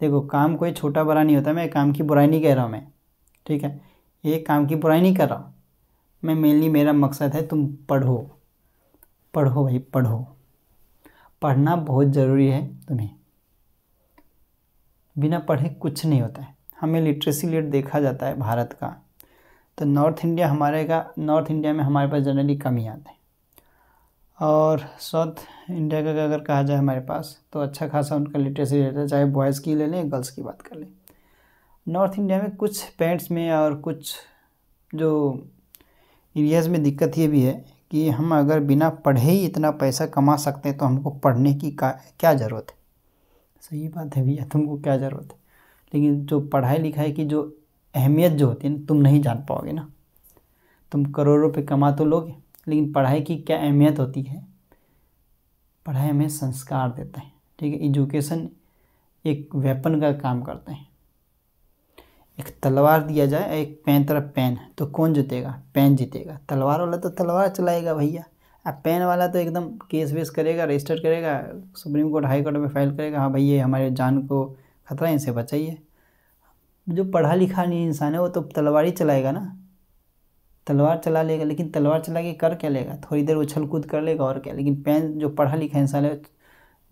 देखो, काम कोई छोटा बड़ा नहीं होता, मैं काम की बुराई नहीं कह रहा हूँ मैं, ठीक है? ये काम की बुराई नहीं कर रहा मैं मेनली मेरा मकसद है तुम पढ़ो पढ़ो भाई, पढ़ो। पढ़ना बहुत ज़रूरी है तुम्हें। बिना पढ़े कुछ नहीं होता है। हमें लिटरेसी रेट देखा जाता है भारत का। तो नॉर्थ इंडिया हमारे का नॉर्थ इंडिया में हमारे पास जनरली कम ही आता है। और साउथ इंडिया का अगर कहा जाए हमारे पास तो अच्छा खासा उनका लिटरेसी रेट है। चाहे बॉयज़ की ले लें गर्ल्स की बात कर लें। नॉर्थ इंडिया में कुछ पेंट्स में और कुछ जो एरियाज़ में दिक्कत ये भी है कि हम अगर बिना पढ़े ही इतना पैसा कमा सकते हैं तो हमको पढ़ने की का, क्या ज़रूरत है? सही बात है भैया, तुमको क्या ज़रूरत है? लेकिन जो पढ़ाई लिखाई की जो अहमियत जो होती है ना, तुम नहीं जान पाओगे ना। तुम करोड़ों रुपये कमा तो लोगे, लेकिन पढ़ाई की क्या अहमियत होती है? पढ़ाई हमें संस्कार देता है, ठीक है? एजुकेशन एक वेपन का काम करते हैं। एक तलवार दिया जाए, एक पेन तरफ़ पेन तो कौन जीतेगा? पेन जीतेगा। तलवार वाला तो तलवार चलाएगा भैया। अब पेन वाला तो एकदम केस वेस करेगा, रजिस्टर करेगा, सुप्रीम कोर्ट, हाई कोर्ट में फ़ाइल करेगा हाँ भैया हमारे जान को खतरा इनसे बचाइए। जो पढ़ा लिखा नहीं इंसान है, वो तो तलवार ही चलाएगा ना। तलवार चला लेगा, लेकिन तलवार चला के कर क्या लेगा? थोड़ी देर उछल कूद कर लेगा और क्या। लेकिन पेन जो पढ़ा लिखा इंसान है,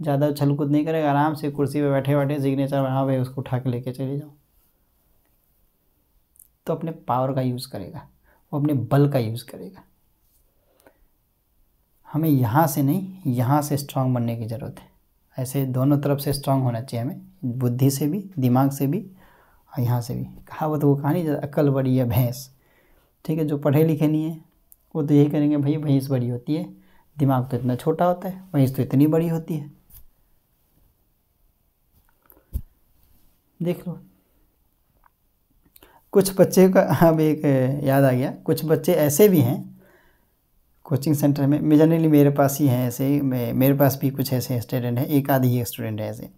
ज़्यादा उछल कूद नहीं करेगा, आराम से कुर्सी पर बैठे बैठे सिग्नेचर हाँ भाई उसको उठा के लेके चले जाओ। तो अपने पावर का यूज़ करेगा। वो अपने बल का यूज़ करेगा। हमें यहाँ से नहीं, यहाँ से स्ट्रांग बनने की ज़रूरत है। ऐसे दोनों तरफ़ से स्ट्रांग होना चाहिए हमें, बुद्धि से भी, दिमाग से भी और यहाँ से भी। कहावत, वो कहानी अक्ल बड़ी है, भैंस। ठीक है, जो पढ़े लिखे नहीं है, वो तो यही करेंगे, भाई, भैंस बड़ी होती है, दिमाग तो इतना छोटा होता है, भैंस तो इतनी बड़ी होती है। देख लो कुछ बच्चे का अब एक याद आ गया। कुछ बच्चे ऐसे भी हैं कोचिंग सेंटर में, मैं जनरली मेरे पास ही हैं ऐसे, मैं, मेरे पास भी कुछ ऐसे स्टूडेंट हैं, एक आधी ही स्टूडेंट है ऐसे।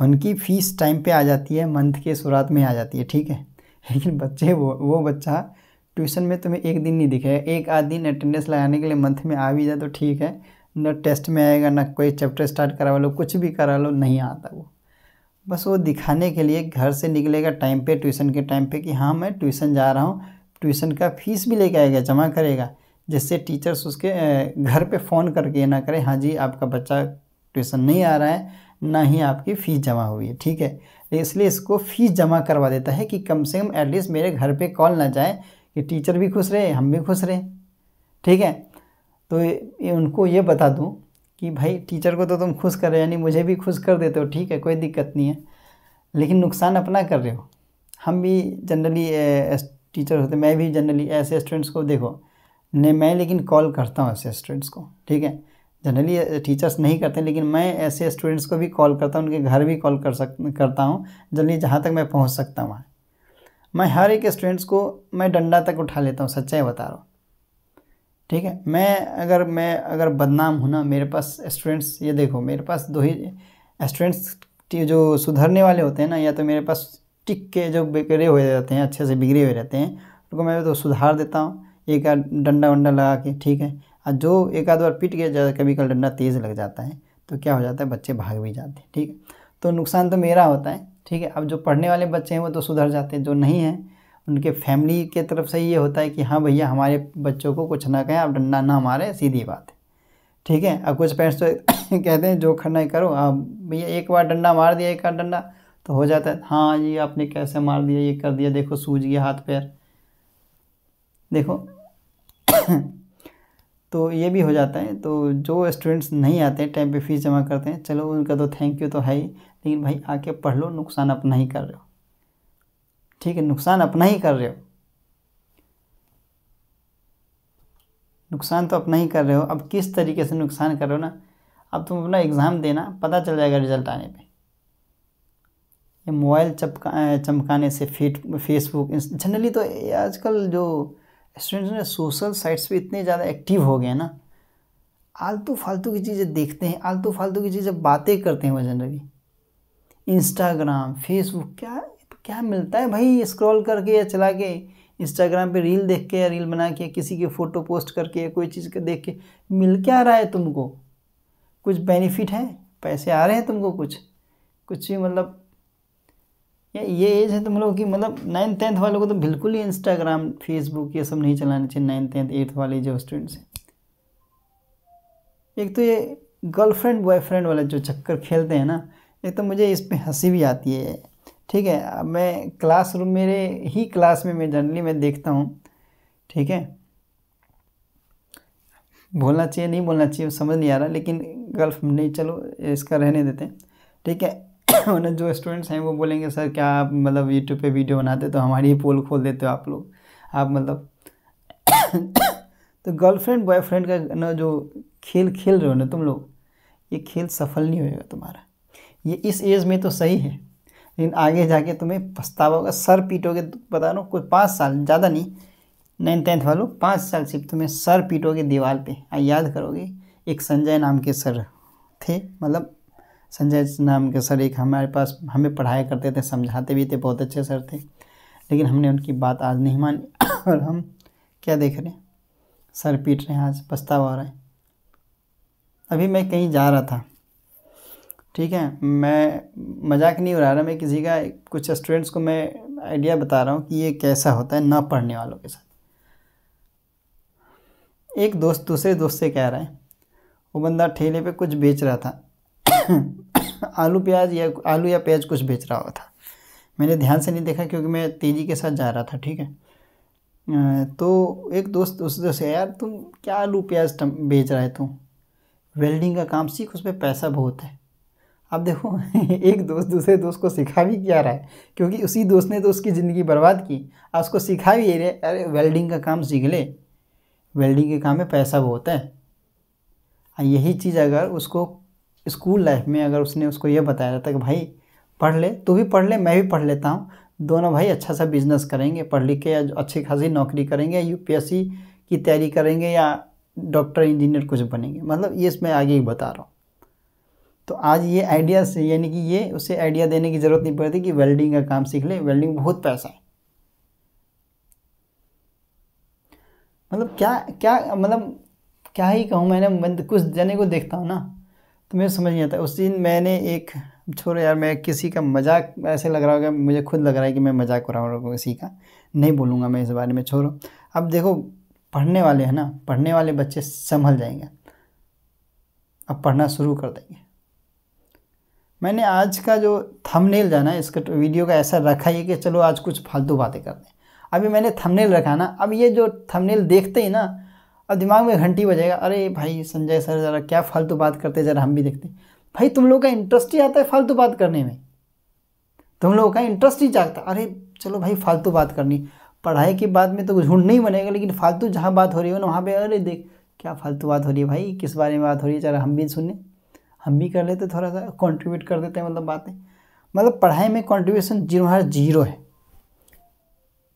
उनकी फ़ीस टाइम पे आ जाती है, मंथ के शुरुआत में आ जाती है, ठीक है? लेकिन बच्चे, वो वो बच्चा ट्यूशन में तुम्हें एक दिन नहीं दिखेगा, एक आध दिन अटेंडेंस लगाने के लिए मंथ में आ भी जाए तो ठीक है, न टेस्ट में आएगा, ना कोई चैप्टर स्टार्ट करा लो, कुछ भी करा लो, नहीं आता वो। बस वो दिखाने के लिए घर से निकलेगा टाइम पे, ट्यूशन के टाइम पे कि हाँ मैं ट्यूशन जा रहा हूँ। ट्यूशन का फ़ीस भी लेके आएगा, जमा करेगा, जिससे टीचर्स उसके घर पे फ़ोन करके ना करें हाँ जी, आपका बच्चा ट्यूशन नहीं आ रहा है, ना ही आपकी फ़ीस जमा हुई है, ठीक है? इसलिए इसको फ़ीस जमा करवा देता है कि कम से कम एटलीस्ट मेरे घर पे कॉल ना जाए कि टीचर भी खुश रहे, हम भी खुश रहे, ठीक है? तो ये उनको ये बता दूँ कि भाई टीचर को तो तुम खुश कर रहे हो, यानी मुझे भी खुश कर देते हो, ठीक है, कोई दिक्कत नहीं है। लेकिन नुकसान अपना कर रहे हो। हम भी जनरली टीचर होते, मैं भी जनरली ऐसे स्टूडेंट्स को देखो, नहीं, मैं लेकिन कॉल करता हूँ ऐसे स्टूडेंट्स को, ठीक है। जनरली टीचर्स नहीं करते, लेकिन मैं ऐसे स्टूडेंट्स को भी कॉल करता हूँ, उनके घर भी कॉल कर सक, करता हूँ जनरली जहाँ तक मैं पहुँच सकता हूँ मैं हर एक स्टूडेंट्स को, मैं डंडा तक उठा लेता हूँ, सच्चाई बता रहा हूँ। ठीक है? मैं अगर मैं अगर बदनाम हूँ ना, मेरे पास स्टूडेंट्स ये देखो, मेरे पास दो ही स्टूडेंट्स जो सुधरने वाले होते हैं ना, या तो मेरे पास टिक के जो बिगड़े हुए रहते हैं, अच्छे से बिगड़े हुए रहते हैं, उनको मैं तो सुधार देता हूँ, एक आध डंडा वंडा लगा के, ठीक है? और जो एक आध बार पिट गया ज़्यादा कभी कल डंडा तेज़ लग जाता है तो क्या हो जाता है? बच्चे भाग भी जाते हैं, ठीक है? तो नुकसान तो मेरा होता है, ठीक है? अब जो पढ़ने वाले बच्चे हैं, वो तो सुधर जाते हैं, जो नहीं हैं उनके फैमिली के तरफ़ से ये होता है कि हाँ भैया, हमारे बच्चों को कुछ ना कहें, आप डंडा ना मारें, सीधी बात है। ठीक है? अब कुछ पेरेंट्स तो कहते हैं, जो है करो। आप भैया, एक बार डंडा मार दिया, एक बार डंडा तो हो जाता है हाँ जी, आपने कैसे मार दिया, ये कर दिया, देखो सूझ गया हाथ, पैर। देखो तो ये भी हो जाता है। तो जो स्टूडेंट्स नहीं आते टाइम पे फ़ीस जमा करते हैं, चलो उनका तो थैंक यू तो है ही, लेकिन भाई, आके पढ़ लो, नुकसान अपना ही कर रहे हो। ठीक है, नुकसान अपना ही कर रहे हो। नुकसान तो अपना ही कर रहे हो। अब किस तरीके से नुकसान कर रहे हो ना, अब तुम अपना एग्ज़ाम देना, पता चल जाएगा रिज़ल्ट आने पे। ये मोबाइल चपका चमकाने से, फेट फेसबुक जनरली तो आजकल जो स्टूडेंट्स ने सोशल साइट्स पे इतने ज़्यादा एक्टिव हो गए ना। आलतू फालतू की चीज़ें देखते हैं, आलतू फालतू की चीज़ें बातें करते हैं वो जनरली इंस्टाग्राम फेसबुक क्या क्या मिलता है भाई? स्क्रॉल करके या चला के इंस्टाग्राम पे रील देख के या रील बना के, किसी की फ़ोटो पोस्ट करके या कोई चीज़ के देख के मिल क्या रहा है तुमको? कुछ बेनिफिट है? पैसे आ रहे हैं तुमको कुछ? कुछ भी मतलब या ये एज है तुम लोग की मतलब नाइन्थ टेंथ वालों को तो बिल्कुल ही इंस्टाग्राम फेसबुक ये सब नहीं चलाना चाहिए नाइन्थ टेंथ एट्थ वाले जो स्टूडेंट्स हैं। एक तो ये गर्लफ्रेंड बॉयफ्रेंड वाला जो चक्कर खेलते हैं ना, एक तो मुझे इस पर हँसी भी आती है। ठीक है, अब मैं क्लासरूम मेरे ही क्लास में, मैं जनरली मैं देखता हूँ, ठीक है? बोलना चाहिए, नहीं बोलना चाहिए समझ नहीं आ रहा, लेकिन गर्ल्फ नहीं, चलो, इसका रहने देते हैं, ठीक है? उन्हें जो स्टूडेंट्स हैं, वो बोलेंगे, सर, क्या आप मतलब यूट्यूब पे वीडियो बनाते तो हमारी ही पोल खोल देते हो आप लोग? आप मतलब तो गर्लफ्रेंड बॉयफ्रेंड का ना जो खेल खेल रहे हो ना तुम लोग, ये खेल सफल नहीं होएगा तुम्हारा। ये इस एज में तो सही है। लेकिन आगे जाके तुम्हें पछतावा होगा, सर पीटोगे, बता रहा हूँ, कोई पाँच साल, ज़्यादा नहीं नाइन टेंथ वालों, पाँच साल सिर्फ़ तुम्हें सर पीटोगे दीवार पे। याद करोगे, एक संजय नाम के सर थे मतलब संजय नाम के सर एक हमारे पास, हमें पढ़ाया करते थे, समझाते भी थे, बहुत अच्छे सर थे, लेकिन हमने उनकी बात आज नहीं मानी। और हम क्या देख रहे हैं? सर पीट रहे हैं आज, पछतावा हो रहा है। अभी मैं कहीं जा रहा था ठीक है, मैं मज़ाक नहीं उड़ा रहा, मैं किसी का, कुछ स्टूडेंट्स को मैं आइडिया बता रहा हूँ कि ये कैसा होता है ना पढ़ने वालों के साथ। एक दोस्त दूसरे दोस्त से कह रहा है, वो बंदा ठेले पे कुछ बेच रहा था, आलू प्याज या आलू या प्याज कुछ बेच रहा हुआ था। मैंने ध्यान से नहीं देखा क्योंकि मैं तेज़ी के साथ जा रहा था, ठीक है। तो एक दोस्त उससे से यार, तुम क्या आलू प्याज बेच रहा है तू? वेल्डिंग का काम सीख, उसमें पैसा बहुत है। अब देखो, एक दोस्त दूसरे दोस्त को सिखा भी क्या रहा है? क्योंकि उसी दोस्त ने तो उसकी ज़िंदगी बर्बाद की। और उसको सिखा भी रहे, अरे वेल्डिंग का काम सीख ले। वेल्डिंग के काम में पैसा बहुत है। यही चीज़ अगर उसको स्कूल लाइफ में अगर उसने उसको ये बताया था कि भाई, पढ़ ले, तू भी पढ़ ले, मैं भी पढ़ लेता हूँ। दोनों भाई अच्छा सा बिज़नेस करेंगे पढ़ लिख के या अच्छी खासी नौकरी करेंगे, यू की तैयारी करेंगे, या डॉक्टर इंजीनियर कुछ बनेंगे। मतलब ये इसमें आगे ही बता रहा हूँ। तो आज ये आइडिया से, यानी कि ये, उसे आइडिया देने की ज़रूरत नहीं पड़ती कि वेल्डिंग का काम सीख ले। वेल्डिंग बहुत पैसा है। मतलब क्या क्या मतलब क्या ही कहूँ मैंने कुछ जने को देखता हूँ ना तो मेरे समझ नहीं आता। उस दिन मैंने एक, छोड़ो यार, मैं किसी का मज़ाक, ऐसे लग रहा होगा, मुझे खुद लग रहा है कि मैं मज़ाक कर रहा हूँ किसी का। नहीं बोलूँगा मैं इस बारे में, छोड़ो। अब देखो, पढ़ने वाले हैं ना, पढ़ने वाले बच्चे संभल जाएँगे। अब पढ़ना शुरू कर देंगे। मैंने आज का जो थंबनेल जाना इसका वीडियो का ऐसा रखा है कि चलो आज कुछ फालतू बातें कर दें अभी मैंने थंबनेल रखा ना, अब ये जो थंबनेल देखते ही ना, अब दिमाग में घंटी बजेगा, अरे भाई संजय सर ज़रा क्या फालतू बात करते ज़रा हम भी देखते भाई तुम लोग का इंटरेस्ट ही आता है फालतू बात करने में। तुम लोगों का इंटरेस्ट ही जागता, अरे चलो भाई फालतू बात करनी। पढ़ाई के बाद में तो झूठ नहीं बनेगा, लेकिन फालतू जहाँ बात हो रही हो ना, वहाँ पे अरे देख, क्या फालतू बात हो रही है भाई, किस बारे में बात हो रही है चलो हम भी सुने हम भी कर लेते, थोड़ा सा कंट्रीब्यूट कर देते हैं मतलब बातें। मतलब पढ़ाई में कंट्रीब्यूशन ज़ीरो ज़ीरो है।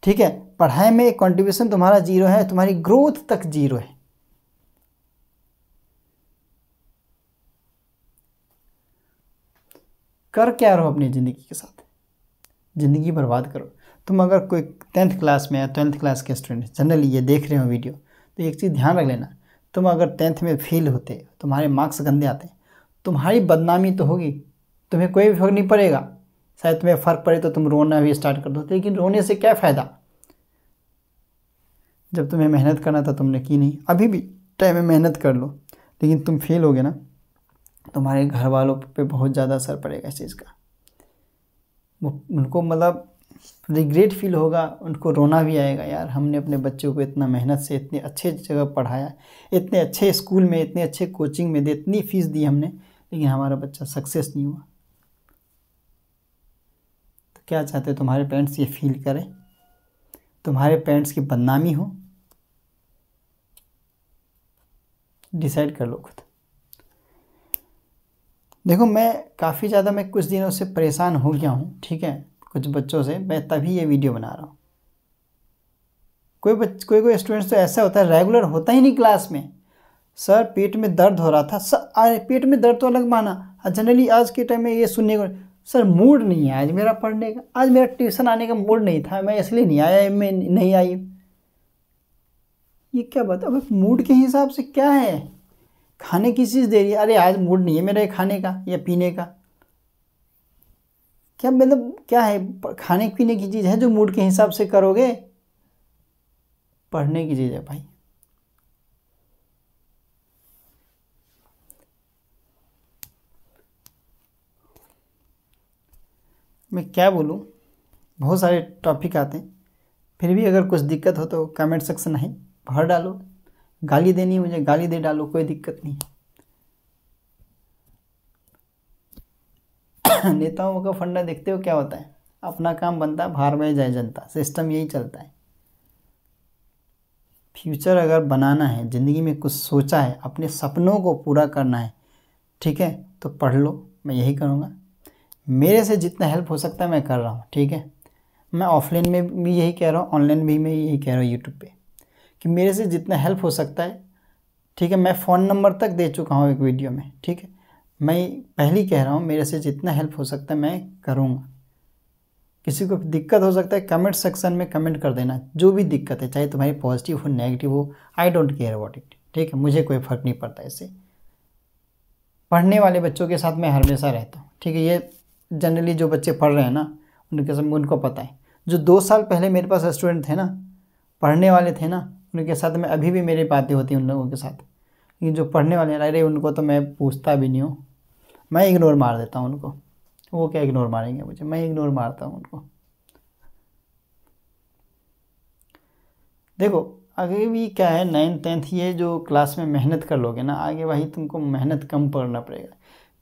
ठीक है? पढ़ाई में कंट्रीब्यूशन तुम्हारा ज़ीरो है, तुम्हारी ग्रोथ तक ज़ीरो है। कर क्या रहो अपनी ज़िंदगी के साथ? ज़िंदगी बर्बाद करो। तुम अगर कोई टेंथ क्लास में या ट्वेल्थ क्लास के स्टूडेंट जनरली ये देख रहे हो वीडियो तो एक चीज़ ध्यान रख लेना। तुम अगर टेंथ में फेल होते, तुम्हारे मार्क्स गंदे आते तुम्हारी बदनामी तो होगी, तुम्हें कोई भी फ़र्क नहीं पड़ेगा। शायद तुम्हें फ़र्क पड़े तो तुम रोना भी स्टार्ट कर दो लेकिन रोने से क्या फ़ायदा? जब तुम्हें मेहनत करना था तुमने की नहीं। अभी भी टाइम में मेहनत कर लो, लेकिन तुम फेल हो गए ना, तुम्हारे घर वालों पे बहुत ज़्यादा असर पड़ेगा इस चीज़ का। वो, उनको मतलब रिग्रेट फील होगा, उनको रोना भी आएगा, यार, हमने अपने बच्चों को इतना मेहनत से, इतने अच्छे जगह पढ़ाया, इतने अच्छे स्कूल में, इतने अच्छे कोचिंग में दे इतनी फ़ीस दी हमने लेकिन हमारा बच्चा सक्सेस नहीं हुआ। तो क्या चाहते हो तुम्हारे पेरेंट्स ये फील करें? तुम्हारे पेरेंट्स की बदनामी हो डिसाइड कर लो खुद। देखो, मैं काफ़ी ज़्यादा, मैं कुछ दिनों से परेशान हो गया हूँ, ठीक है? कुछ बच्चों से, मैं तभी ये वीडियो बना रहा हूँ। कोई बच, कोई कोई स्टूडेंट्स तो ऐसा होता है रेगुलर होता ही नहीं क्लास में। सर पेट में दर्द हो रहा था। सर आ, पेट में दर्द तो अलग माना। जनरली आज के टाइम में ये सुनने को सर मूड नहीं है आज मेरा पढ़ने का। आज मेरा ट्यूशन आने का मूड नहीं था। मैं इसलिए नहीं आया मैं नहीं आई। ये क्या बात अब मूड के हिसाब से क्या है? खाने की चीज़ दे रही है। अरे आज मूड नहीं है मेरा खाने का या पीने का। क्या मतलब क्या है? खाने पीने की चीज़ है जो मूड के हिसाब से करोगे? पढ़ने की चीज़ है भाई। मैं क्या बोलूँ? बहुत सारे टॉपिक आते हैं। फिर भी अगर कुछ दिक्कत हो तो कमेंट सेक्शन है भर डालो। गाली देनी मुझे, गाली दे डालो, कोई दिक्कत नहीं। नेताओं का फंडा देखते हो क्या होता है? अपना काम बनता है बाहर में जाए जनता। सिस्टम यही चलता है। फ्यूचर अगर बनाना है, ज़िंदगी में कुछ सोचा है, अपने सपनों को पूरा करना है, ठीक है? तो पढ़ लो, मैं यही करूँगा। मेरे से जितना हेल्प हो सकता है, मैं कर रहा हूँ, ठीक है? मैं ऑफलाइन में भी यही कह रहा हूँ ऑनलाइन भी मैं यही कह रहा हूँ यूट्यूब पे, कि मेरे से जितना हेल्प हो सकता है, ठीक है? मैं फ़ोन नंबर तक दे चुका हूँ एक वीडियो में, ठीक है? मैं पहले कह रहा हूँ, मेरे से जितना हेल्प हो सकता है, मैं करूँगा। किसी को दिक्कत हो सकता है कमेंट सेक्शन में कमेंट कर देना, जो भी दिक्कत है, चाहे तुम्हारी पॉजिटिव हो नेगेटिव हो I don't care about it ठीक है? मुझे कोई फ़र्क नहीं पड़ता इससे। पढ़ने वाले बच्चों के साथ मैं हमेशा रहता हूँ, ठीक है? ये जनरली जो बच्चे पढ़ रहे हैं ना, उनके सब, उनको पता है। जो दो साल पहले मेरे पास स्टूडेंट थे ना, पढ़ने वाले थे ना, उनके साथ में अभी भी मेरी बातें होती हैं उन लोगों के साथ। लेकिन जो पढ़ने वाले हैं, अरे, उनको तो मैं पूछता भी नहीं हूँ। मैं इग्नोर मार देता हूँ उनको। वो क्या इग्नोर मारेंगे मुझे? मैं इग्नोर मारता हूँ उनको। देखो, आगे भी क्या है नाइन्थ टेंथ ये जो क्लास में मेहनत कर लोगे ना, आगे वही तुमको मेहनत कम करना पड़ेगा।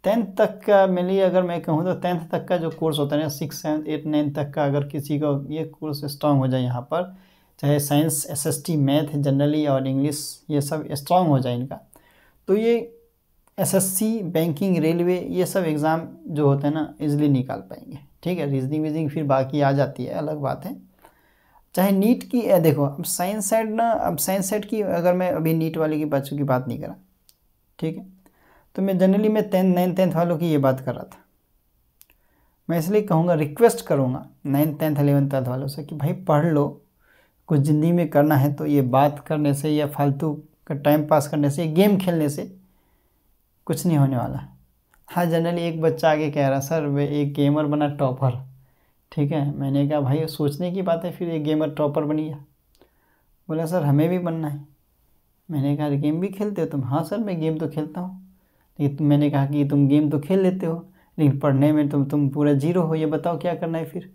टेंथ तक का मेनली अगर मैं कहूँ तो टेंथ तक का जो कोर्स होता है ना सिक्स सेवन्थ एट नाइन्थ तक का अगर किसी को ये कोर्स स्ट्रांग हो जाए यहाँ पर चाहे science S S T math generally और इंग्लिश ये सब स्ट्रांग हो जाए इनका तो ये S S C banking railway ये सब एग्ज़ाम जो होते हैं ना इजली निकाल पाएँगे। ठीक है? रीजनिंग वीजनिंग फिर बाकी आ जाती है अलग बात है। चाहे नीट की ए, देखो अब साइंस साइड ना अब साइंस साइड की अगर मैं अभी नीट वाले की बच्चों की बात नहीं करा ठीक है? तो मैं जनरली मैं टेंथ नाइन्थ टेंथ वालों की ये बात कर रहा था। मैं इसलिए कहूँगा रिक्वेस्ट करूँगा नाइन्थ टेंथ एलेवन ट्वेल्थ वालों से कि भाई पढ़ लो, कुछ ज़िंदगी में करना है तो ये बात करने से या फालतू का टाइम पास करने से गेम खेलने से कुछ नहीं होने वाला। हाँ जनरली एक बच्चा आगे कह रहा, सर वे एक गेमर बना टॉपर ठीक है, मैंने कहा, भाई सोचने की बात है, फिर एक गेमर टॉपर बनी गया बोला, सर, हमें भी बनना है। मैंने कहा गेम भी खेलते हो तुम? हाँ सर, मैं गेम तो खेलता हूँ। लेकिन मैंने कहा कि तुम गेम तो खेल लेते हो, लेकिन पढ़ने में तुम तुम पूरा ज़ीरो हो, ये बताओ क्या करना है फिर?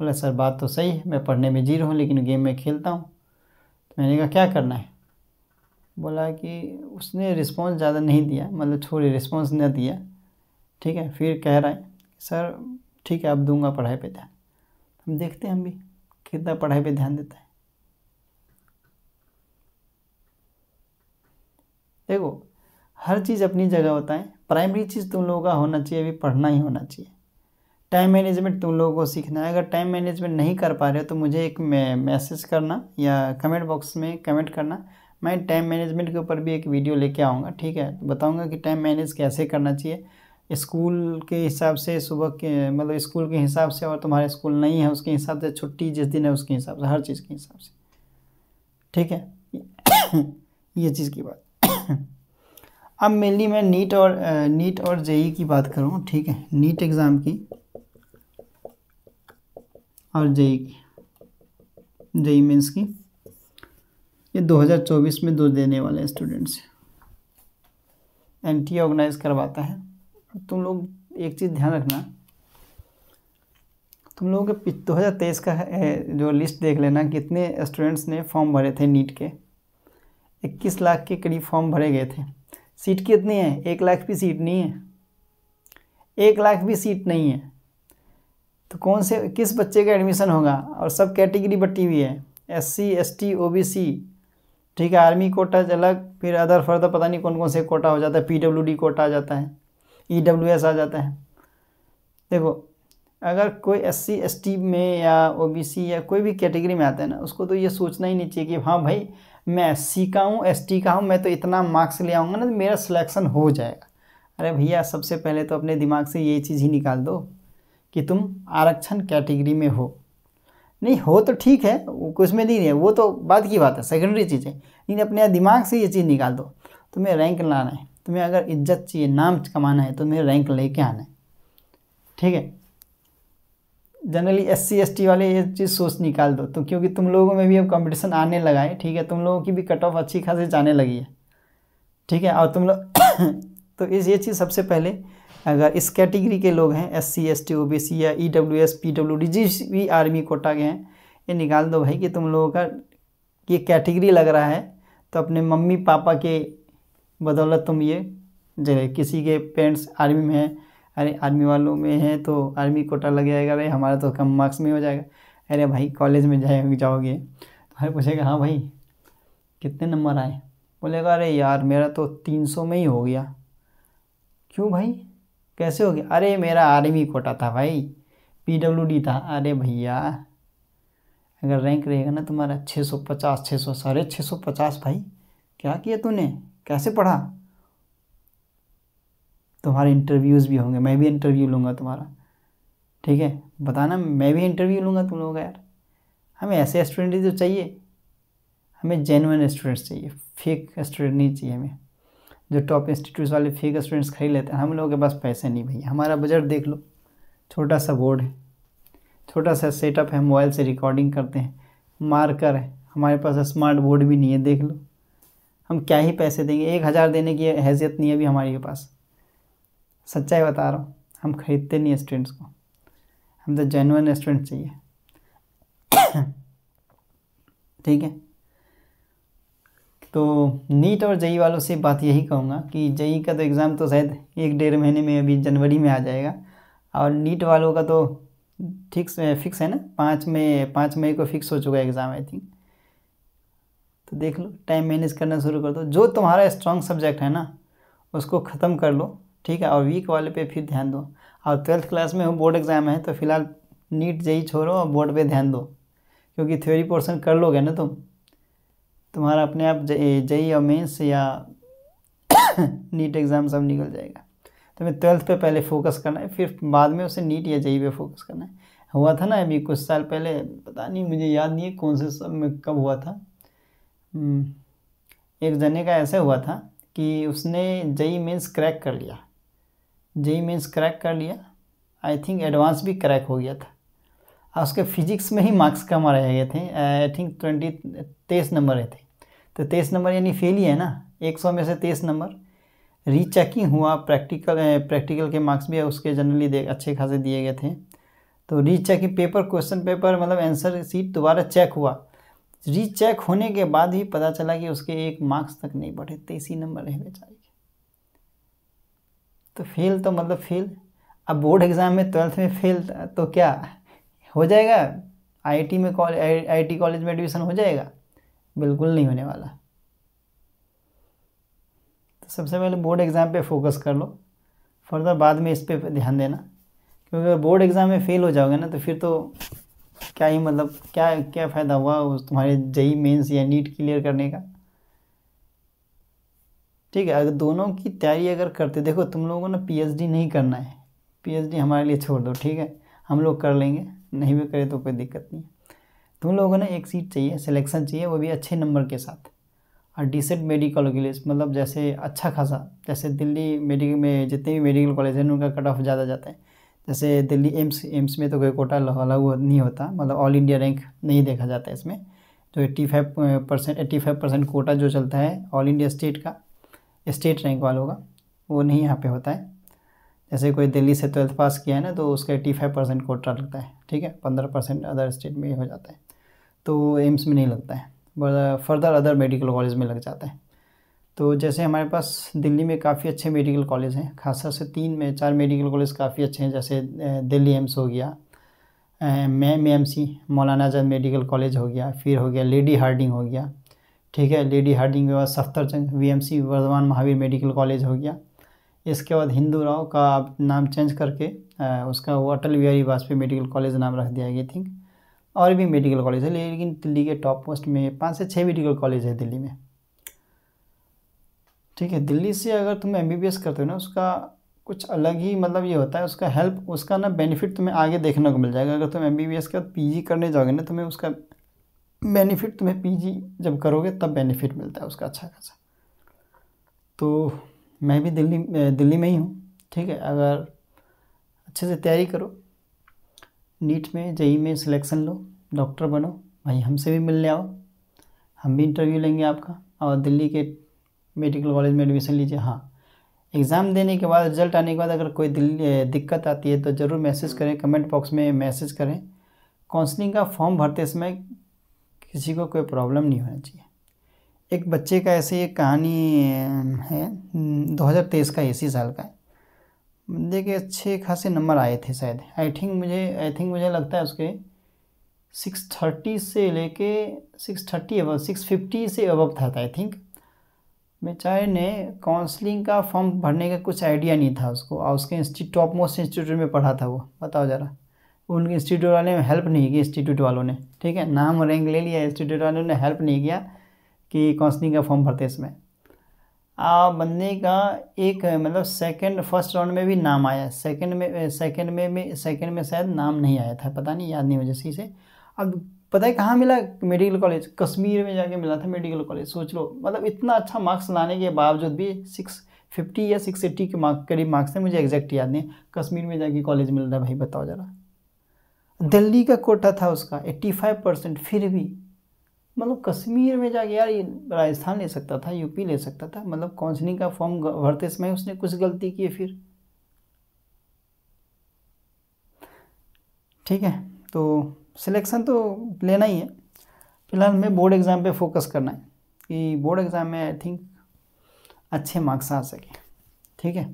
बोला, सर, बात तो सही है, मैं पढ़ने में ज़ीरो हूँ, लेकिन गेम में खेलता हूँ। तो मैंने कहा, क्या करना है? बोला कि उसने रिस्पॉन्स ज़्यादा नहीं दिया मतलब छोड़े रिस्पॉन्स न दिया। ठीक है, फिर कह रहा है, सर, ठीक है, अब दूँगा पढ़ाई पे ध्यान। हम देखते हैं, हम भी कितना पढ़ाई पे ध्यान देता है। देखो हर चीज़ अपनी जगह होता है। प्राइमरी चीज़ तुम लोगों का होना चाहिए, अभी पढ़ना ही होना चाहिए। टाइम मैनेजमेंट तुम लोगों को सीखना है। अगर टाइम मैनेजमेंट नहीं कर पा रहे हो तो मुझे एक मैसेज करना या कमेंट बॉक्स में कमेंट करना। मैं टाइम मैनेजमेंट के ऊपर भी एक वीडियो लेके आऊँगा, ठीक है? तो बताऊँगा कि टाइम मैनेज कैसे करना चाहिए। स्कूल के हिसाब से सुबह के मतलब स्कूल के हिसाब से और तुम्हारे स्कूल नहीं है, उसके हिसाब से छुट्टी जिस दिन है, उसके हिसाब से, हर चीज़ के हिसाब से। ठीक है? ये चीज़ की बात। अब मेनली मैं नीट और नीट और जेई की बात करूँ ठीक है? नीट एग्ज़ाम की और जेई की, जेई मीन्स की। ये 2024 में दो देने वाले स्टूडेंट्स एन टी ऑर्गेनाइज करवाता है। तुम लोग एक चीज़ ध्यान रखना। तुम लोगों के दो हज़ार तेईस का जो लिस्ट देख लेना कितने स्टूडेंट्स ने फॉर्म भरे थे नीट के। इक्कीस लाख के करीब फॉर्म भरे गए थे। सीट कितनी है? एक लाख भी सीट नहीं है। एक लाख भी सीट नहीं है। तो कौन से, किस बच्चे का एडमिशन होगा? और सब कैटेगरी बटी हुई है। S C S T O B C ठीक है? आर्मी कोटा अलग, फिर अदर फर्दर पता नहीं कौन कौन से कोटा हो जाता है। पी डब्ल्यू डी कोटा आ जाता है। ई डब्ल्यू एस आ जाता है। देखो, अगर कोई एस सी एस टी में या ओ बी सी या कोई भी कैटेगरी में आता है ना, उसको तो ये सोचना ही नहीं चाहिए कि हाँ भाई मैं सी का हूँ एस टी का हूँ, मैं तो इतना मार्क्स ले आऊँगा ना तो मेरा सिलेक्शन हो जाएगा। अरे भैया, सबसे पहले तो अपने दिमाग से ये चीज़ ही निकाल दो कि तुम आरक्षण कैटेगरी में हो। नहीं, हो तो ठीक है कुछ में नहीं है, वो तो बाद की बात है सेकेंडरी चीज़ है। लेकिन अपने दिमाग से ये चीज़ निकाल दो। तुम्हें रैंक लाना है, तुम्हें अगर इज़्ज़त चाहिए, नाम कमाना है तो तुम्हें रैंक लेके आना है। ठीक है? जनरली एस सी वाले ये चीज़ सोच निकाल दो। तो क्योंकि तुम लोगों में भी अब कंपटीशन आने लगा है, ठीक है? तुम लोगों की भी कट ऑफ़ अच्छी खासी जाने लगी है, ठीक है? और तुम लोग तो इस, ये चीज़ सबसे पहले अगर इस कैटेगरी के लोग हैं S C S T O B C या E W S P W D जिस भी आर्मी कोटा के हैं, ये निकाल दो भाई कि तुम लोगों का ये कैटेगरी लग रहा है तो अपने मम्मी पापा के बदौलत तुम ये जो किसी के पेरेंट्स आर्मी में हैं अरे आर्मी वालों में है तो आर्मी कोटा लग जाएगा अरे हमारा तो कम मार्क्स में हो जाएगा। अरे भाई कॉलेज में जाए, जाओगे। तो भाई पूछेगा हाँ भाई, कितने नंबर आए? बोलेगा, अरे यार मेरा तो तीन सौ में ही हो गया। क्यों भाई? कैसे हो गया? अरे मेरा आर्मी कोटा था भाई पी डब्ल्यू डी था। अरे भैया, अगर रैंक रहेगा ना तुम्हारा छः सौ पचास छः सौ साढ़े छः सौ पचास भाई, क्या किया तूने? कैसे पढ़ा? तुम्हारे इंटरव्यूज़ भी होंगे, मैं भी इंटरव्यू लूँगा तुम्हारा। ठीक है? बताना, मैं भी इंटरव्यू लूँगा तुम लोगों का यार। हमें ऐसे स्टूडेंट ही तो चाहिए। हमें जेनुअन स्टूडेंट्स चाहिए। फेक स्टूडेंट नहीं चाहिए हमें। जो टॉप इंस्टीट्यूट वाले फेक स्टूडेंट्स खरीद लेते हैं, हम लोगों के पास पैसे नहीं भैया। हमारा बजट देख लो। छोटा सा बोर्ड है। छोटा सा सेटअप है मोबाइल से रिकॉर्डिंग करते हैं। मार्कर है। हमारे पास स्मार्ट बोर्ड भी नहीं है, देख लो। हम क्या ही पैसे देंगे? एक हज़ार देने की हैसियत नहीं है अभी हमारे पास। सच्चाई बता रहा हूँ, हम खरीदते नहीं स्टूडेंट्स को। हम तो जेनुअन स्टूडेंट चाहिए। ठीक है? तो नीट और जई वालों से बात यही कहूँगा कि जई का तो एग्ज़ाम तो शायद एक डेढ़ महीने में अभी जनवरी में आ जाएगा। और नीट वालों का तो फिक्स फिक्स है ना? पाँच मई पाँच मई को फिक्स हो चुका है एग्ज़ाम आई थिंक तो देख लो टाइम मैनेज करना शुरू कर दो। जो तुम्हारा स्ट्रॉन्ग सब्जेक्ट है ना, उसको ख़त्म कर लो। ठीक है और वीक वाले पे फिर ध्यान दो। और ट्वेल्थ क्लास में हो बोर्ड एग्ज़ाम है तो फ़िलहाल नीट जई छोड़ो और बोर्ड पे ध्यान दो। क्योंकि थ्योरी पोर्सन कर लोगे ना तुम? तुम्हारा अपने आप जई और मेंस या नीट एग्ज़ाम सब निकल जाएगा। तुम्हें ट्वेल्थ पे पहले फोकस करना है फिर बाद में उसे नीट या जई पे फोकस करना है। हुआ था ना अभी कुछ साल पहले पता नहीं मुझे याद नहीं है कौन से सब में कब हुआ था। हम्म, एक जने का ऐसा हुआ था कि उसने जई मेंस क्रैक कर लिया। जई मेंस क्रैक कर लिया। आई थिंक एडवांस भी क्रैक हो गया था। और उसके फिजिक्स में ही मार्क्स कम आ रहे थे आई थिंक ट्वेंटी तेईस नंबर रहे थे। तो तेईस नंबर यानी फेल ही है ना? एक सौ में से तेईस नंबर रीचेकिंग हुआ प्रैक्टिकल प्रैक्टिकल के मार्क्स भी उसके जनरली अच्छे खासे दिए गए थे। तो रीचेकिंग पेपर क्वेश्चन पेपर मतलब आंसर सीट दोबारा चेक हुआ। रीचेक होने के बाद ही पता चला कि उसके एक मार्क्स तक नहीं बढ़े, तेईस ही नंबर रहे बेचारे। तो फेल तो मतलब फेल अब बोर्ड एग्ज़ाम में ट्वेल्थ में फेल तो क्या? हो जाएगा? आईआईटी में कॉलेज आईआईटी कॉलेज में एडमिशन हो जाएगा? बिल्कुल नहीं होने वाला। तो सबसे पहले बोर्ड एग्ज़ाम पे फोकस कर लो। फर्दर बाद में इस पर ध्यान देना। क्योंकि अगर बोर्ड एग्ज़ाम में फेल हो जाओगे ना तो फिर तो क्या ही मतलब क्या क्या फ़ायदा हुआ उस तुम्हारे जई मेंस या नीट क्लियर करने का? ठीक है, अगर दोनों की तैयारी अगर करते, देखो तुम लोगों ना पीएचडी नहीं करना है। पीएचडी हमारे लिए छोड़ दो, ठीक है? हम लोग कर लेंगे, नहीं भी करें तो कोई दिक्कत नहीं तुम लोगों ने एक सीट चाहिए सिलेक्शन चाहिए, वो भी अच्छे नंबर के साथ। और डिसेंट मेडिकल के लिए मतलब जैसे अच्छा खासा, जैसे दिल्ली मेडिकल में जितने भी मेडिकल कॉलेज हैं, उनका कट ऑफ़ ज़्यादा जाता है। जैसे दिल्ली एम्स एम्स में तो कोई कोटा अलग नहीं होता मतलब ऑल इंडिया रैंक नहीं देखा जाता है इसमें। तो eighty five percent eighty five percent quota जो चलता है ऑल इंडिया स्टेट का स्टेट रैंक वालों का वो नहीं यहाँ पे होता है। जैसे कोई दिल्ली से ट्वेल्थ पास किया है ना तो उसका एट्टी फाइव परसेंट कोटा लगता है, ठीक है? पंद्रह परसेंट अदर स्टेट में हो जाता है। तो एम्स में नहीं लगता है फर्दर अदर मेडिकल कॉलेज में लग जाता है। तो जैसे हमारे पास दिल्ली में काफ़ी अच्छे मेडिकल कॉलेज हैं खासा से तीन में चार मेडिकल कॉलेज काफ़ी अच्छे हैं, जैसे दिल्ली एम्स हो गया मैम एम सी मौलाना आज़ाद मेडिकल कॉलेज हो गया, फिर हो गया लेडी हार्डिंग हो गया। ठीक है लेडी हार्डिंग के बाद Safdarjung V M C Vardhman Mahavir medical college हो गया। इसके बाद हिंदू राव का नाम चेंज करके आ, उसका वो अटल बिहारी वाजपेयी मेडिकल कॉलेज नाम रख दिया गया थिंक और भी मेडिकल कॉलेज है लेकिन दिल्ली के टॉप पोस्ट में पाँच से छः मेडिकल कॉलेज है दिल्ली में। ठीक है दिल्ली से अगर तुम एमबीबीएस करते हो ना उसका कुछ अलग ही मतलब ये होता है उसका हेल्प उसका ना बेनिफिट तुम्हें आगे देखने को मिल जाएगा। अगर तुम एम बी बी एस के बाद पीजी करने जाओगे ना तुम्हें उसका बेनिफिट तुम्हें पीजी जब करोगे, तब बेनिफिट मिलता है उसका अच्छा खासा। तो मैं भी दिल्ली दिल्ली में ही हूँ, ठीक है? अगर अच्छे से तैयारी करो, नीट में, जेई में सिलेक्शन लो, डॉक्टर बनो भाई हमसे भी मिलने आओ। हम भी इंटरव्यू लेंगे आपका, और दिल्ली के मेडिकल कॉलेज में एडमिशन लीजिए। हाँ एग्ज़ाम देने के बाद, रिज़ल्ट आने के बाद अगर कोई दिल्ली दिक्कत आती है तो ज़रूर मैसेज करें, कमेंट बॉक्स में मैसेज करें। काउंसलिंग का फॉर्म भरते समय किसी को कोई प्रॉब्लम नहीं होना चाहिए। एक बच्चे का ऐसे एक कहानी है 2023 का, इसी साल का है। देखिए, अच्छे खासे नंबर आए थे शायद। आई थिंक मुझे आई थिंक मुझे लगता है उसके सिक्स थर्टी से लेके सिक्स थर्टी अब सिक्स फिफ्टी से अबव था आई थिंक बेचारे ने काउंसलिंग का फॉर्म भरने का कुछ आइडिया नहीं था उसको। और उसके इंस्टीट्यूट टॉप मोस्ट इंस्टीट्यूट में पढ़ा था वो। बताओ ज़रा। उनके इंस्टीट्यूट वाले ने हेल्प नहीं की इंस्टीट्यूट वालों ने, ठीक है? नाम रैंक ले लिया इंस्टीट्यूट वालों ने हेल्प नहीं किया कि काउंसलिंग का फॉर्म भरते इसमें आ बंदे का एक मतलब सेकंड फ़र्स्ट राउंड में भी नाम आया। सेकंड में सेकंड में भी सेकंड में शायद नाम नहीं आया था, पता नहीं, याद नहीं मुझे सही से। अब पता है कहाँ मिला? मेडिकल कॉलेज कश्मीर में जाके मिला था मेडिकल कॉलेज सोच लो। मतलब इतना अच्छा मार्क्स लाने के बावजूद भी सिक्स फिफ्टी या सिक्स एट्टी के मार्क करीब मार्क्स थे, मुझे एग्जैक्ट याद नहीं। कश्मीर में जाके कॉलेज मिल रहा है भाई, बताओ ज़रा। दिल्ली का कोटा था उसका एट्टी फाइव परसेंट फिर भी। मतलब कश्मीर में जाके यार ये राजस्थान ले सकता था यूपी ले सकता था मतलब काउंसलिंग का फॉर्म भरते समय उसने कुछ गलती की है फिर। ठीक है तो सिलेक्शन तो लेना ही है। फ़िलहाल हमें बोर्ड एग्ज़ाम पे फोकस करना है, कि बोर्ड एग्ज़ाम में आई थिंक अच्छे मार्क्स आ सके। ठीक है।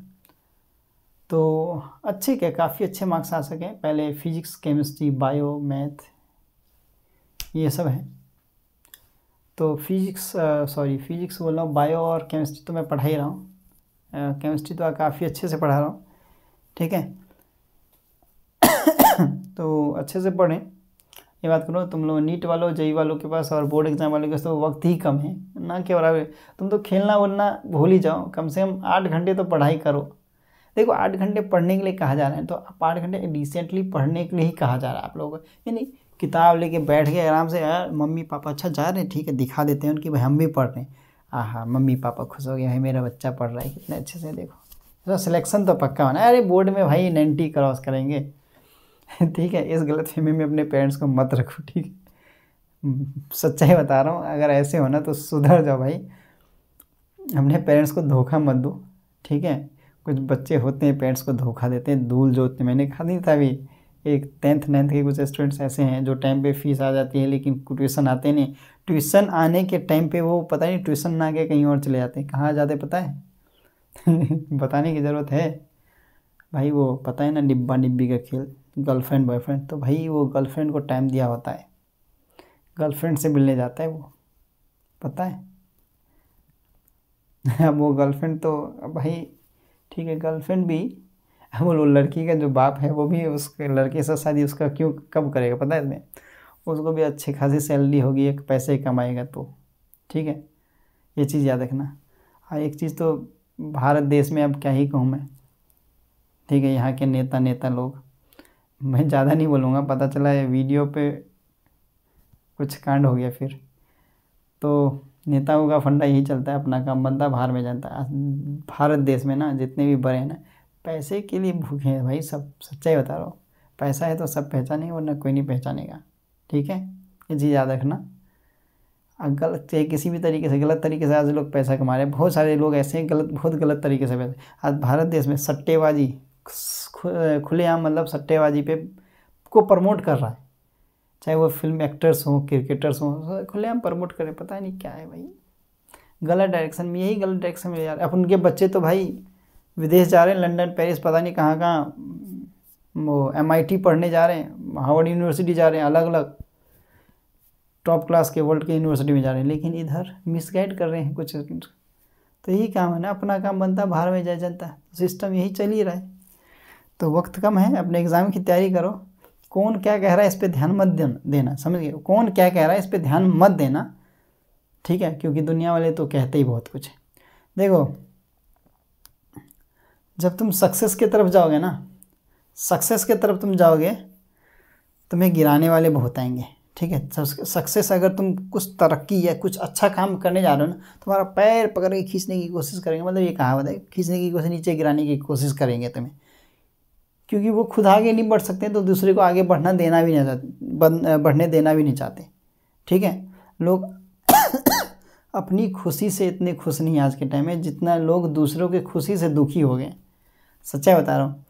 तो अच्छे क्या, काफ़ी अच्छे मार्क्स आ सकें। पहले फिजिक्स केमिस्ट्री बायो मैथ ये सब है। तो फिजिक्स सॉरी फिजिक्स बोल रहा हूँ बायो और केमिस्ट्री तो मैं पढ़ा ही रहा हूँ। केमिस्ट्री तो काफ़ी अच्छे से पढ़ा रहा हूँ, ठीक है? तो अच्छे से पढ़ें। ये बात करो, तुम लोग नीट वालों, जेई वालों के पास और बोर्ड एग्ज़ाम वालों के पास तो वक्त ही कम है। ना के बराबर तुम तो खेलना वलना भूल ही जाओ। कम से कम आठ घंटे तो पढ़ाई करो। देखो, आठ घंटे पढ़ने के लिए कहा जा रहा है तो आप आठ घंटे रिसेंटली पढ़ने के लिए ही कहा जा रहा है आप लोगों को। यानी किताब लेके बैठ के आराम से यार मम्मी पापा अच्छा जा रहे हैं, ठीक है, दिखा देते हैं उनकी, भाई, हम भी पढ़ रहे हैं। हाँ मम्मी पापा खुश हो गए, भाई, मेरा बच्चा पढ़ रहा है, कितने अच्छे से देखो। तो सिलेक्शन तो पक्का होना है। अरे बोर्ड में भाई नाइन्टी क्रॉस करेंगे। ठीक है, इस गलत फहमी में अपने पेरेंट्स को मत रखो, ठीक है। सच्चाई बता रहा हूँ, अगर ऐसे होना तो सुधर जाओ भाई। अपने पेरेंट्स को धोखा मत दो, ठीक है? कुछ बच्चे होते हैं, पेरेंट्स को धोखा देते हैं, धूल जोतते मैंने कहा नहीं था अभी। एक टेंथ नाइन्थ के कुछ स्टूडेंट्स ऐसे हैं जो टाइम पे फ़ीस आ जाती है, लेकिन ट्यूशन आते नहीं। ट्यूशन आने के टाइम पे वो पता नहीं ट्यूशन ना के कहीं और चले जाते हैं। कहाँ जाते पता है? बताने की ज़रूरत है। भाई वो पता है ना डिब्बा डिब्बी का खेल गर्लफ्रेंड बॉयफ्रेंड तो भाई वो गर्लफ्रेंड को टाइम दिया होता है। गर्लफ्रेंड से मिलने जाता है वो, पता है? अब वो गर्लफ्रेंड तो भाई ठीक है गर्लफ्रेंड भी, वो लड़की का जो बाप है वो भी उसके लड़के से शादी उसका क्यों, कब करेगा पता है इसमें उसको भी अच्छी खासी सैलरी होगी, एक पैसे कमाएगा तो। ठीक है? ये चीज़ याद रखना। हाँ एक चीज़ तो भारत देश में अब क्या ही कहूँ मैं। ठीक है, यहाँ के नेता नेता लोग। मैं ज़्यादा नहीं बोलूँगा, पता चला है वीडियो पे कुछ कांड हो गया फिर। तो नेताओं का फंडा यही चलता है, अपना काम बंदा बाहर में जानता है भारत देश में ना जितने भी बड़े हैं ना, पैसे के लिए भूखे हैं भाई, सब सच्चाई बता रहा हूँ। पैसा है तो सब पहचानेंगे, वरना कोई नहीं पहचानेगा। ठीक है? ये चीज़ याद रखना। गलत, चाहे किसी भी तरीके से, गलत तरीके से आज लोग पैसा कमा रहे हैं। बहुत सारे लोग ऐसे हैं, गलत, बहुत गलत तरीके से पैसे। आज भारत देश में सट्टेबाजी खुलेआम मतलब सट्टेबाजी पे को प्रमोट कर रहा है। चाहे वो फ़िल्म एक्टर्स हों क्रिकेटर्स हों खुलेआम प्रमोट करें, पता नहीं क्या है भाई। गलत डायरेक्शन में, यही गलत डायरेक्शन में जा रहे अपन उनके बच्चे तो भाई विदेश जा रहे हैं लंदन पेरिस पता नहीं कहाँ कहाँ, वो एमआईटी पढ़ने जा रहे हैं हार्वर्ड यूनिवर्सिटी जा रहे हैं अलग अलग टॉप क्लास के वर्ल्ड के यूनिवर्सिटी में जा रहे हैं, लेकिन इधर मिसगाइड कर रहे हैं कुछ। तो यही काम है ना, अपना काम बनता है बाहर में जाए जनता। सिस्टम यही चल ही रहा है। तो वक्त कम है, अपने एग्ज़ाम की तैयारी करो। कौन क्या कह रहा है इस पर ध्यान मत देना समझ गए? कौन क्या कह रहा है इस पर ध्यान मत देना, ठीक है? क्योंकि दुनिया वाले तो कहते ही बहुत कुछ है। देखो, जब तुम सक्सेस की तरफ़ जाओगे ना सक्सेस की तरफ़ तुम जाओगे, तुम्हें गिराने वाले बहुत आएँगे, ठीक है? सक्सेस अगर तुम कुछ तरक्की या कुछ अच्छा काम करने जा रहे हो ना, तुम्हारा पैर पकड़ के खींचने की कोशिश करेंगे मतलब ये कहावत है, खींचने की कोशिश, नीचे गिराने की कोशिश करेंगे तुम्हें। क्योंकि वो खुद आगे नहीं बढ़ सकते तो दूसरे को आगे बढ़ना देना भी नहीं चाहते बढ़ने देना भी नहीं चाहते। ठीक है? लोग अपनी खुशी से इतने खुश नहीं आज के टाइम में, जितना लोग दूसरों के खुशी से दुखी हो गए। सच्चाई बता रहा हूँ,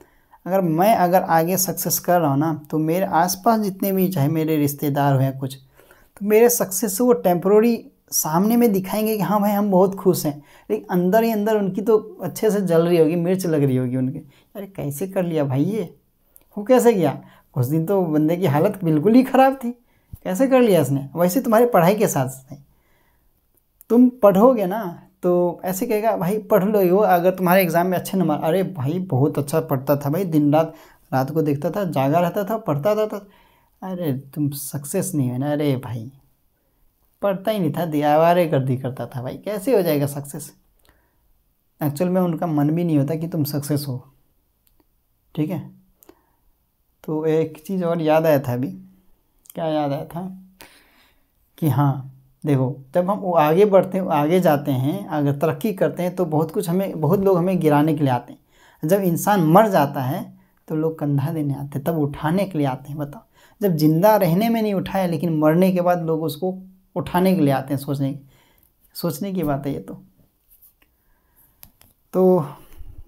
अगर मैं अगर आगे सक्सेस कर रहा हूँ ना तो मेरे आसपास जितने भी, चाहे मेरे रिश्तेदार हो या कुछ तो मेरे सक्सेस से वो टेम्प्रोरी सामने में दिखाएँगे कि हाँ भाई, हम बहुत खुश हैं। लेकिन अंदर ही अंदर उनकी तो अच्छे से जल रही होगी, मिर्च लग रही होगी उनके। अरे कैसे कर लिया भाई ये? वो कैसे गया कुछ दिन तो बंदे की हालत बिल्कुल ही ख़राब थी। कैसे कर लिया इसने? वैसे तुम्हारी पढ़ाई के साथ साथ तुम पढ़ोगे ना तो ऐसे कहेगा भाई पढ़ लो यो अगर तुम्हारे एग्ज़ाम में अच्छे नंबर अरे भाई बहुत अच्छा पढ़ता था भाई दिन रात रात को देखता था जागा रहता था पढ़ता था, था। अरे तुम सक्सेस नहीं है ना अरे भाई। पढ़ता ही नहीं था दियावारे कर दी करता था भाई। कैसे हो जाएगा सक्सेस एक्चुअल में उनका मन भी नहीं होता कि तुम सक्सेस हो। ठीक है? तो एक चीज़ और याद आया था अभी। क्या याद आया था? कि हाँ देखो, जब हम वो आगे बढ़ते आगे जाते हैं, अगर तरक्की करते हैं तो बहुत कुछ हमें, बहुत लोग हमें गिराने के लिए आते हैं। जब इंसान मर जाता है तो लोग कंधा देने आते हैं, तब उठाने के लिए आते हैं, बताओ। जब ज़िंदा रहने में नहीं उठाया, लेकिन मरने के बाद लोग उसको उठाने के लिए आते हैं सोचने सोचने की बात है ये तो। तो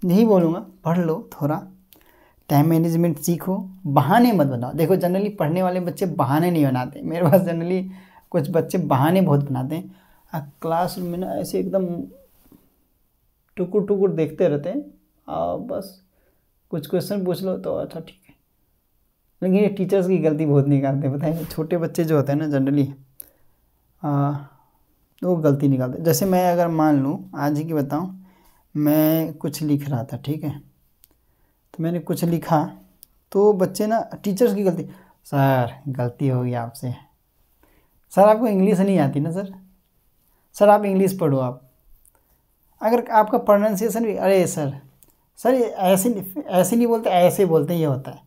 यही बोलूँगा, पढ़ लो थोड़ा। टाइम मैनेजमेंट सीखो, बहाने मत बनाओ। देखो जनरली पढ़ने वाले बच्चे बहाने नहीं बनाते। मेरे पास जनरली कुछ बच्चे बहाने बहुत बनाते हैं। क्लास में ना ऐसे एकदम टुकुर टुकुर देखते रहते हैं। और बस कुछ क्वेश्चन पूछ लो तो अच्छा ठीक है। लेकिन ये टीचर्स की गलती बहुत निकालते हैं बताए छोटे बच्चे जो होते हैं ना जनरली वो गलती निकालते जैसे मैं अगर मान लूँ, आज ही की बताऊँ, मैं कुछ लिख रहा था, ठीक है? तो मैंने कुछ लिखा तो बच्चे ना टीचर्स की गलती, सर, गलती हो गई आपसे। सर, आपको इंग्लिश नहीं आती ना, सर? सर, आप इंग्लिश पढ़ो आप। अगर आपका प्रोनाउंसिएशन भी, अरे, सर सर, ये ऐसे ऐसे नहीं बोलते, ऐसे बोलते, ये होता है।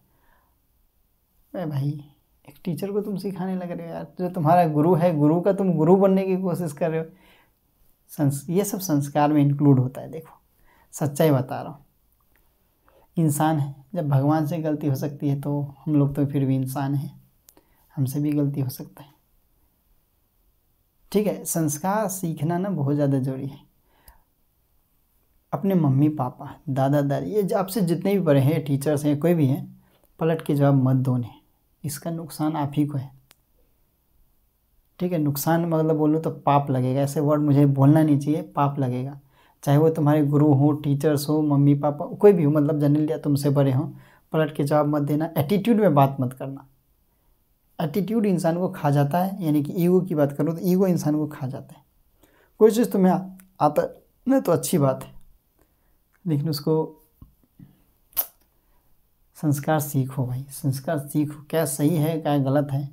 अरे भाई, एक टीचर को तुम सिखाने लग रहे हो यार, जो तुम्हारा गुरु है, गुरु का तुम गुरु बनने की कोशिश कर रहे हो। संस, ये सब संस्कार में इंक्लूड होता है, देखो, सच्चाई बता रहा हूँ। इंसान है। जब भगवान से गलती हो सकती है तो हम लोग तो फिर भी इंसान हैं। हमसे भी गलती हो सकता है। ठीक है, संस्कार सीखना ना बहुत ज़्यादा ज़रूरी है। अपने मम्मी, पापा, दादा, दादी, ये आपसे जितने भी बड़े हैं टीचर्स हैं, कोई भी हैं, पलट के जवाब मत दो इसका नुकसान आप ही को है। ठीक है, नुकसान मतलब बोलूँ तो पाप लगेगा। ऐसे वर्ड मुझे बोलना नहीं चाहिए, पाप लगेगा। चाहे वो तुम्हारे गुरु हो टीचर्स हो, मम्मी, पापा, कोई भी हो मतलब जनरल या तुमसे बड़े हों, पलट के जवाब मत देना एटीट्यूड में बात मत करना। एटीट्यूड इंसान को खा जाता है, यानी कि ईगो की बात करूँ तो ईगो इंसान को खा जाता है। कोई चीज़ तुम्हें आता ना तो अच्छी बात है, लेकिन उसको संस्कार सीखो भाई, संस्कार सीखो, क्या सही है, क्या गलत है।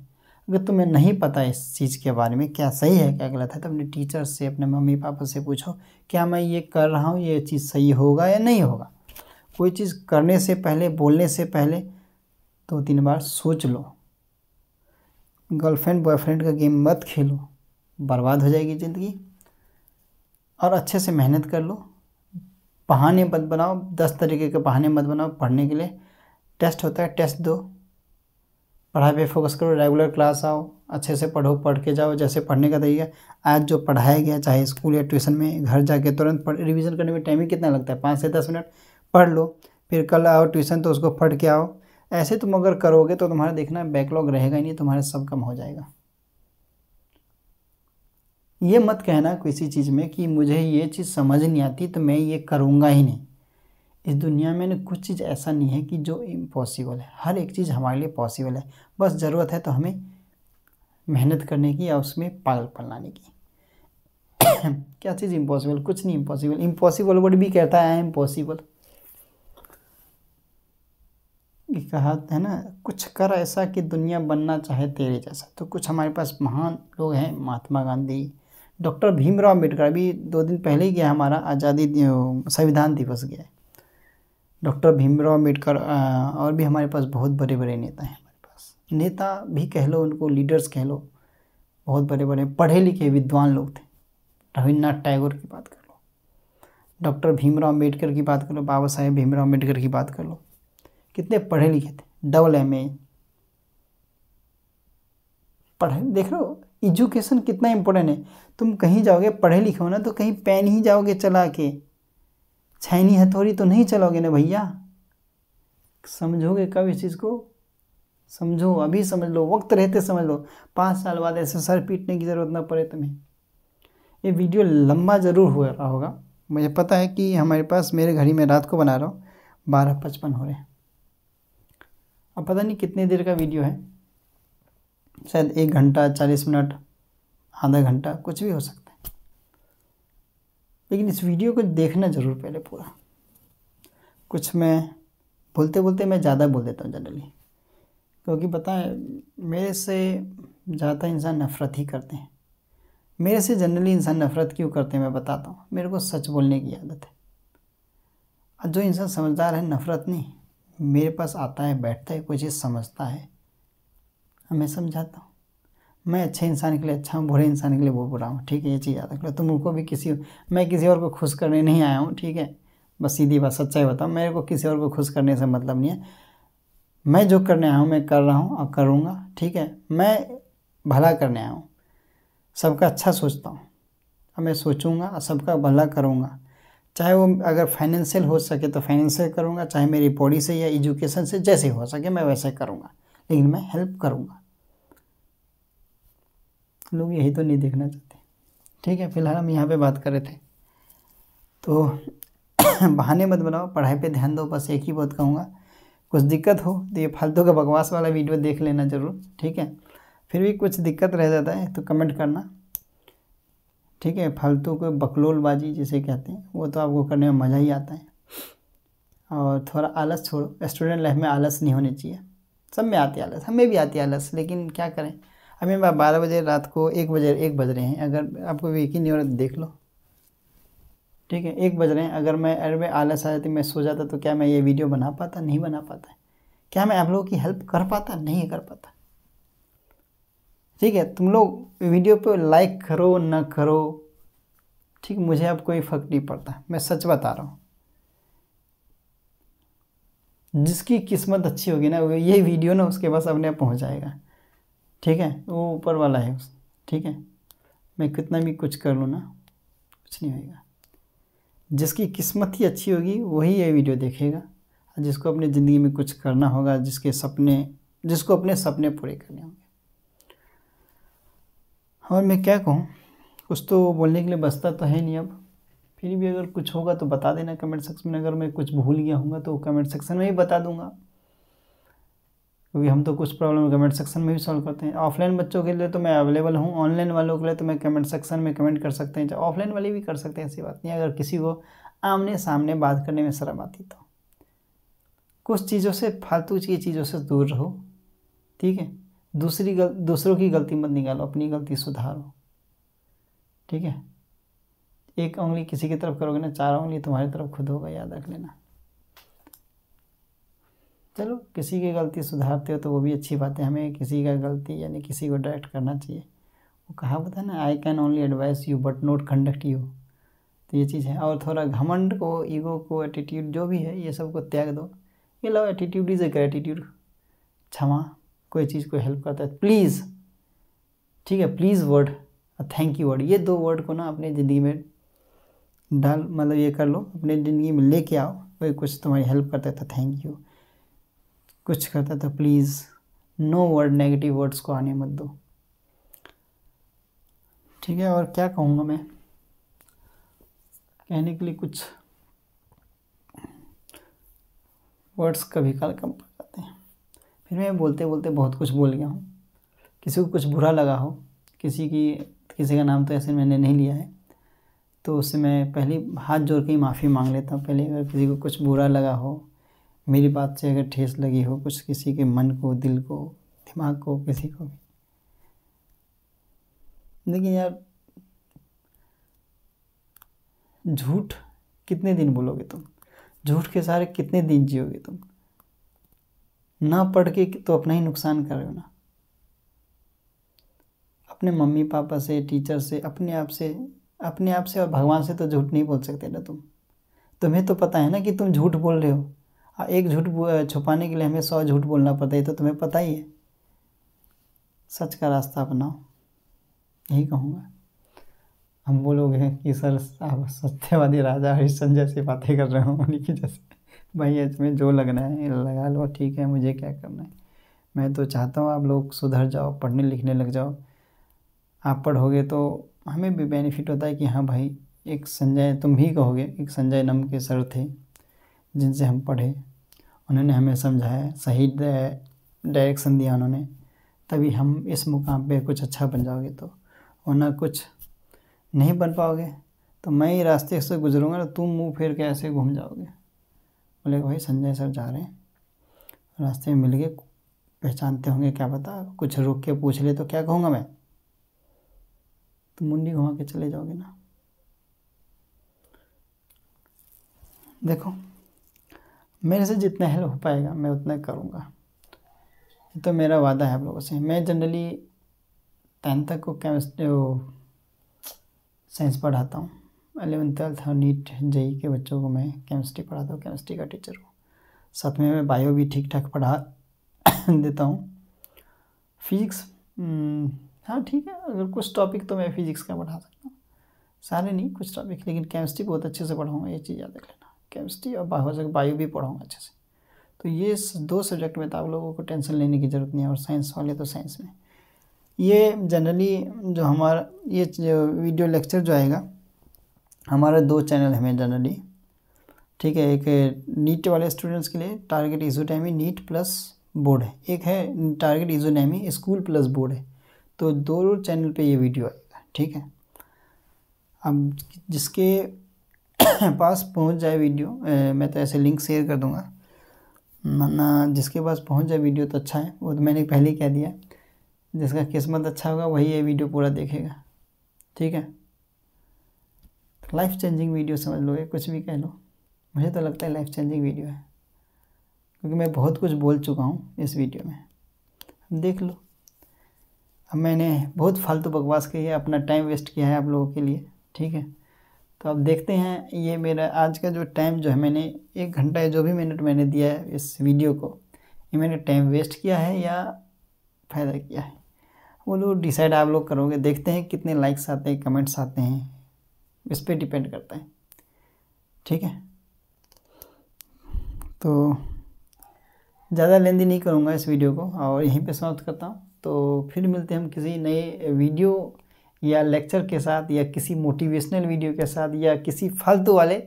अगर तुम्हें नहीं पता इस चीज़ के बारे में, क्या सही है, क्या गलत है तो अपने टीचर से, अपने मम्मी पापा से पूछो, क्या मैं ये कर रहा हूँ, ये चीज़ सही होगा या नहीं होगा। कोई चीज़ करने से पहले, बोलने से पहले दो तीन बार सोच लो। गर्लफ्रेंड, बॉयफ्रेंड का गेम मत खेलो, बर्बाद हो जाएगी ज़िंदगी। और अच्छे से मेहनत कर लो। बहाने मत बनाओ, दस तरीके के बहाने मत बनाओ पढ़ने के लिए। टेस्ट होता है, टेस्ट दो। पढ़ाई पे फोकस करो रेगुलर क्लास आओ, अच्छे से पढ़ो, पढ़ के जाओ, जैसे पढ़ने का तरीका आज जो पढ़ाया गया, चाहे स्कूल या ट्यूशन में, घर जाके तुरंत पढ़ रिविज़न करने में टाइम ही कितना लगता है? पाँच से दस मिनट पढ़ लो, फिर कल आओ ट्यूशन तो उसको पढ़ के आओ। ऐसे तुम अगर करोगे तो तुम्हारा देखना बैकलॉग रहेगा ही नहीं, तुम्हारा सब कम हो जाएगा। ये मत कहना किसी चीज़ में कि मुझे ये चीज़ समझ नहीं आती तो मैं ये करूँगा ही नहीं। इस दुनिया में ना कुछ चीज़ ऐसा नहीं है कि जो इम्पॉसिबल है। हर एक चीज़ हमारे लिए पॉसिबल है। बस ज़रूरत है तो हमें मेहनत करने की या उसमें पागलपन लाने की। क्या चीज़ इम्पॉसिबल कुछ नहीं इम्पॉसिबल इम्पॉसिबल वर्ड भी कहता है इम्पॉसिबल कहा है ना, कुछ कर ऐसा कि दुनिया बनना चाहे तेरे जैसा। तो कुछ हमारे पास महान लोग हैं, महात्मा गांधी, डॉक्टर भीमराव अंबेडकर अभी दो दिन पहले ही गया हमारा आज़ादी संविधान दिवस गया डॉक्टर भीमराव अंबेडकर और भी हमारे पास बहुत बड़े बड़े नेता हैं हमारे पास। नेता भी कह लो, उनको लीडर्स कह लो, बहुत बड़े बड़े पढ़े लिखे विद्वान लोग थे। रविन्द्रनाथ टैगोर की बात कर लो, डॉक्टर भीमराव अंबेडकर की बात कर लो, बाबा साहेब भीमराव अंबेडकर की बात कर लो, कितने पढ़े लिखे थे। डबल एम ए पढ़े, देख लो एजुकेशन कितना इम्पोर्टेंट है। तुम कहीं जाओगे पढ़े लिखे हो ना तो कहीं पेन ही जाओगे चला के। छैनी हथौड़ी तो नहीं चलोगे ना भैया? समझोगे कब इस चीज़ को? समझो, अभी समझ लो, वक्त रहते समझ लो। पाँच साल बाद ऐसे सर पीटने की ज़रूरत ना पड़े तुम्हें। ये वीडियो लंबा ज़रूर हो रहा होगा। मुझे पता है कि हमारे पास मेरे घड़ी में रात को बना रहा हूँ। बारह पचपन हो रहे हैं। अब पता नहीं कितने देर का वीडियो है। शायद एक घंटा, चालीस मिनट, आधा घंटा, कुछ भी हो सकता लेकिन इस वीडियो को देखना ज़रूर पहले पूरा। कुछ मैं बोलते बोलते मैं ज़्यादा बोल देता हूँ जनरली क्योंकि पता है, मेरे से ज़्यादा इंसान नफ़रत ही करते हैं। मेरे से जनरली इंसान नफ़रत क्यों करते हैं मैं बताता हूँ। मेरे को सच बोलने की आदत है। और जो इंसान समझदार है, नफ़रत नहीं। मेरे पास आता है, बैठता है, कोई चीज़ समझता है। मैं समझाता हूँ। मैं अच्छे इंसान के लिए अच्छा हूँ, बुरे इंसान के लिए वो बुरा हूँ। ठीक है, ये चीज़ याद रख लो। तुम उनको भी किसी मैं किसी और को खुश करने नहीं आया हूँ, ठीक है? बस सीधी बात, सच्चाई बताऊँ, मेरे को किसी और को खुश करने से मतलब नहीं है। मैं जो करने आया हूँ, मैं कर रहा हूँ और करूँगा, ठीक है? मैं भला करने आया हूँ। सबका अच्छा सोचता हूँ। अब मैं सोचूँगा सबका भला करूँगा। चाहे वो अगर फाइनेंशियल हो सके तो फाइनेंशियल करूँगा, चाहे मेरी बॉडी से या एजुकेशन से जैसे हो सके, मैं वैसे करूँगा। लेकिन मैं हेल्प करूँगा। लोग यही तो नहीं देखना चाहते। ठीक है, फ़िलहाल हम यहाँ पे बात कर रहे थे। तो बहाने मत बनाओ, पढ़ाई पे ध्यान दो, बस एक ही बात कहूँगा। कुछ दिक्कत हो तो ये फालतू का बकवास वाला वीडियो देख लेना ज़रूर, ठीक है? फिर भी कुछ दिक्कत रह जाता है तो कमेंट करना। ठीक है, फालतू को बकलोलबाजी जिसे कहते हैं, वो तो आपको करने में मज़ा ही आता है। और थोड़ा आलस छोड़ो, स्टूडेंट लाइफ में आलस नहीं होनी चाहिए। सब में आती आलस, हमें भी आती आलस, लेकिन क्या करें? अभी बारह बजे, रात को एक बजे, एक बज रहे हैं। अगर आपको यकीन नहीं हो रहा देख लो। ठीक है, एक बज रहे हैं। अगर मैं अरे आलस आ जाती, मैं सो जाता तो क्या मैं ये वीडियो बना पाता? नहीं बना पाता क्या मैं आप लोगों की हेल्प कर पाता? नहीं कर पाता। ठीक है, तुम लोग वीडियो पे लाइक करो, ना करो, ठीक, मुझे अब कोई फ़र्क नहीं पड़ता। मैं सच बता रहा हूँ। जिसकी किस्मत अच्छी होगी ना ये वीडियो ना उसके पास अपने आप पहुँच जाएगा। ठीक है? वो ऊपर वाला है ठीक है? मैं कितना भी कुछ कर लूँ ना, कुछ नहीं होगा जिसकी किस्मत ही अच्छी होगी, वही ये वीडियो देखेगा। जिसको अपनी ज़िंदगी में कुछ करना होगा, जिसके सपने, जिसको अपने सपने पूरे करने होंगे। और मैं क्या कहूँ? कुछ तो बोलने के लिए बचता तो है नहीं अब। फिर भी अगर कुछ होगा तो बता देना कमेंट सेक्शन में। अगर मैं कुछ भूल गया हूँ तो कमेंट सेक्शन में ही बता दूँगा। क्योंकि हम तो कुछ प्रॉब्लम कमेंट सेक्शन में भी सॉल्व करते हैं। ऑफलाइन बच्चों के लिए तो मैं अवेलेबल हूँ ऑनलाइन वालों के लिए तो मैं कमेंट सेक्शन में कमेंट कर सकते हैं। चाहे ऑफलाइन वाले भी कर सकते हैं, ऐसी बात नहीं अगर किसी को आमने सामने बात करने में शर्म आती तो। कुछ चीज़ों से, फालतू की चीज़ों से दूर रहो, ठीक है? दूसरी गल, दूसरों की गलती मत निकालो, अपनी गलती सुधारो, ठीक है? एक उंगली किसी की तरफ़ करोगे ना, चार उंगली तुम्हारी तरफ़ खुद होगा, याद रख लेना। चलो, किसी की गलती सुधारते हो तो वो भी अच्छी बात है। हमें किसी का गलती यानी किसी को डायरेक्ट करना चाहिए। वो कहावत है ना I can only advise you but not conduct you तो ये चीज़ है। और थोड़ा घमंड को ईगो को एटीट्यूड जो भी है, ये सबको त्याग दो। ये लो एटीट्यूड इज़ ए ग्रेटिट्यूड क्षमा, कोई चीज़ को हेल्प करता है। प्लीज़ ठीक है please word thank you word ये दो वर्ड को ना अपनी ज़िंदगी में डाल मतलब ये कर लो, अपनी ज़िंदगी में लेके आओ। कोई कुछ तुम्हारी हेल्प करता है तो थैंक यू कुछ करता तो please no word negative words को आने मत दो। ठीक है, और क्या कहूँगा मैं? कहने के लिए कुछ वर्ड्स कभी काल कम पड़ जाते हैं। फिर मैं बोलते बोलते बहुत कुछ बोल गया हूँ। किसी को कुछ बुरा लगा हो, किसी की, किसी का नाम तो ऐसे मैंने नहीं लिया है तो उससे मैं पहले हाथ जोड़ के ही माफ़ी मांग लेता हूँ। पहले अगर किसी को कुछ बुरा लगा हो मेरी बात से अगर ठेस लगी हो कुछ किसी के मन को दिल को दिमाग को किसी को भी। लेकिन यार झूठ कितने दिन बोलोगे तुम? झूठ के सारे कितने दिन जियोगे तुम? ना पढ़ के तो अपना ही नुकसान कर रहे हो ना। अपने मम्मी पापा से टीचर से अपने आप से अपने आप से और भगवान से तो झूठ नहीं बोल सकते ना तुम। तुम्हें तो पता है ना कि तुम झूठ बोल रहे हाँ, एक झूठ छुपाने के लिए हमें सौ झूठ बोलना पड़ता है तो तुम्हें पता ही है। सच का रास्ता अपनाओ, यही कहूँगा। हम बोलोगे कि सर आप सत्यवादी राजा हरिश्चंद्र जैसी बातें कर रहे हो, उन्हीं की जैसे। भाई इसमें जो लगना है, लगा लो, ठीक है, मुझे क्या करना है। मैं तो चाहता हूँ आप लोग सुधर जाओ, पढ़ने लिखने लग जाओ। आप पढ़ोगे तो हमें भी बेनिफिट होता है कि हाँ भाई, एक संजय, तुम भी कहोगे, एक संजय नम के सर थे, जिनसे हम पढ़े। उन्होंने हमें समझाया सही डायरेक्शन दिया उन्होंने, तभी हम इस मुकाम पे कुछ अच्छा बन जाओगे तो। वरना कुछ नहीं बन पाओगे तो मैं ही रास्ते से गुजरूँगा तो तुम मुँह फिर के ऐसे घूम जाओगे। बोले, भाई संजय सर जा रहे हैं। रास्ते में मिल गए, पहचानते होंगे, क्या पता, कुछ रुक के पूछ ले तो क्या कहूँगा मैं? तो मुंडी घुमा के चले जाओगे ना? देखो मेरे से जितना हेल्प हो पाएगा, मैं उतना करूँगा। ये तो मेरा वादा है आप लोगों से। मैं जनरली टेंथ तक को केमिस्ट्री साइंस पढ़ाता हूँ। एलेवन ट्वेल्थ और नीट जेई के बच्चों को मैं केमिस्ट्री पढ़ाता हूँ केमिस्ट्री का टीचर हूँ। साथ में मैं बायो भी ठीक ठाक पढ़ा देता हूँ। फिजिक्स हाँ ठीक है। अगर कुछ टॉपिक तो मैं फिजिक्स का पढ़ा सकता हूँ। सारे नहीं, कुछ टॉपिक लेकिन केमिस्ट्री बहुत अच्छे से पढ़ाऊँगा, ये चीज़ याद रख लेना केमिस्ट्री और हो सके बायो भी पढ़ाऊँगा अच्छे से। तो ये दो सब्जेक्ट में तो आप लोगों को टेंशन लेने की ज़रूरत नहीं है, और साइंस वाले तो साइंस में। ये जनरली जो हमारा ये जो वीडियो लेक्चर जो आएगा, हमारे दो चैनल हमें जनरली ठीक है, एक नीट वाले स्टूडेंट्स के लिए टारगेट इजोटैमी नीट प्लस बोर्ड है। एक है टारगेट इजोनैमी स्कूल प्लस बोर्ड है। तो दो चैनल पे ये वीडियो आएगा। ठीक है। अब जिसके पास पहुँच जाए वीडियो मैं तो ऐसे लिंक शेयर कर दूँगा। ना जिसके पास पहुँच जाए वीडियो तो अच्छा है, वो तो मैंने पहले ही कह दिया जिसका किस्मत अच्छा होगा, वही ये वीडियो पूरा देखेगा। ठीक है? लाइफ चेंजिंग वीडियो समझ लो ये कुछ भी कह लो। मुझे तो लगता है लाइफ चेंजिंग वीडियो है। क्योंकि मैं बहुत कुछ बोल चुका हूँ इस वीडियो में। देख लो। अब मैंने बहुत फालतू बकवास की है, अपना टाइम वेस्ट किया है आप लोगों के लिए। ठीक है? तो अब देखते हैं, ये मेरा आज का जो टाइम जो है मैंने, एक घंटा जो भी मिनट मैंने दिया है इस वीडियो को, ये मैंने टाइम वेस्ट किया है या फ़ायदा किया है? वो लोग डिसाइड आप लोग करोगे, देखते हैं कितने लाइक्स आते हैं कमेंट्स आते हैं, इस पर डिपेंड करता है। ठीक है? तो ज़्यादा लेंदी नहीं करूँगा इस वीडियो को, और यहीं पे समाप्त करता हूँ। तो फिर मिलते हैं हम किसी नए वीडियो या लेक्चर के साथ, या किसी मोटिवेशनल वीडियो के साथ, या किसी फालतू वाले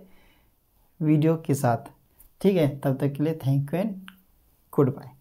वीडियो के साथ। ठीक है, तब तक के लिए thank you and good bye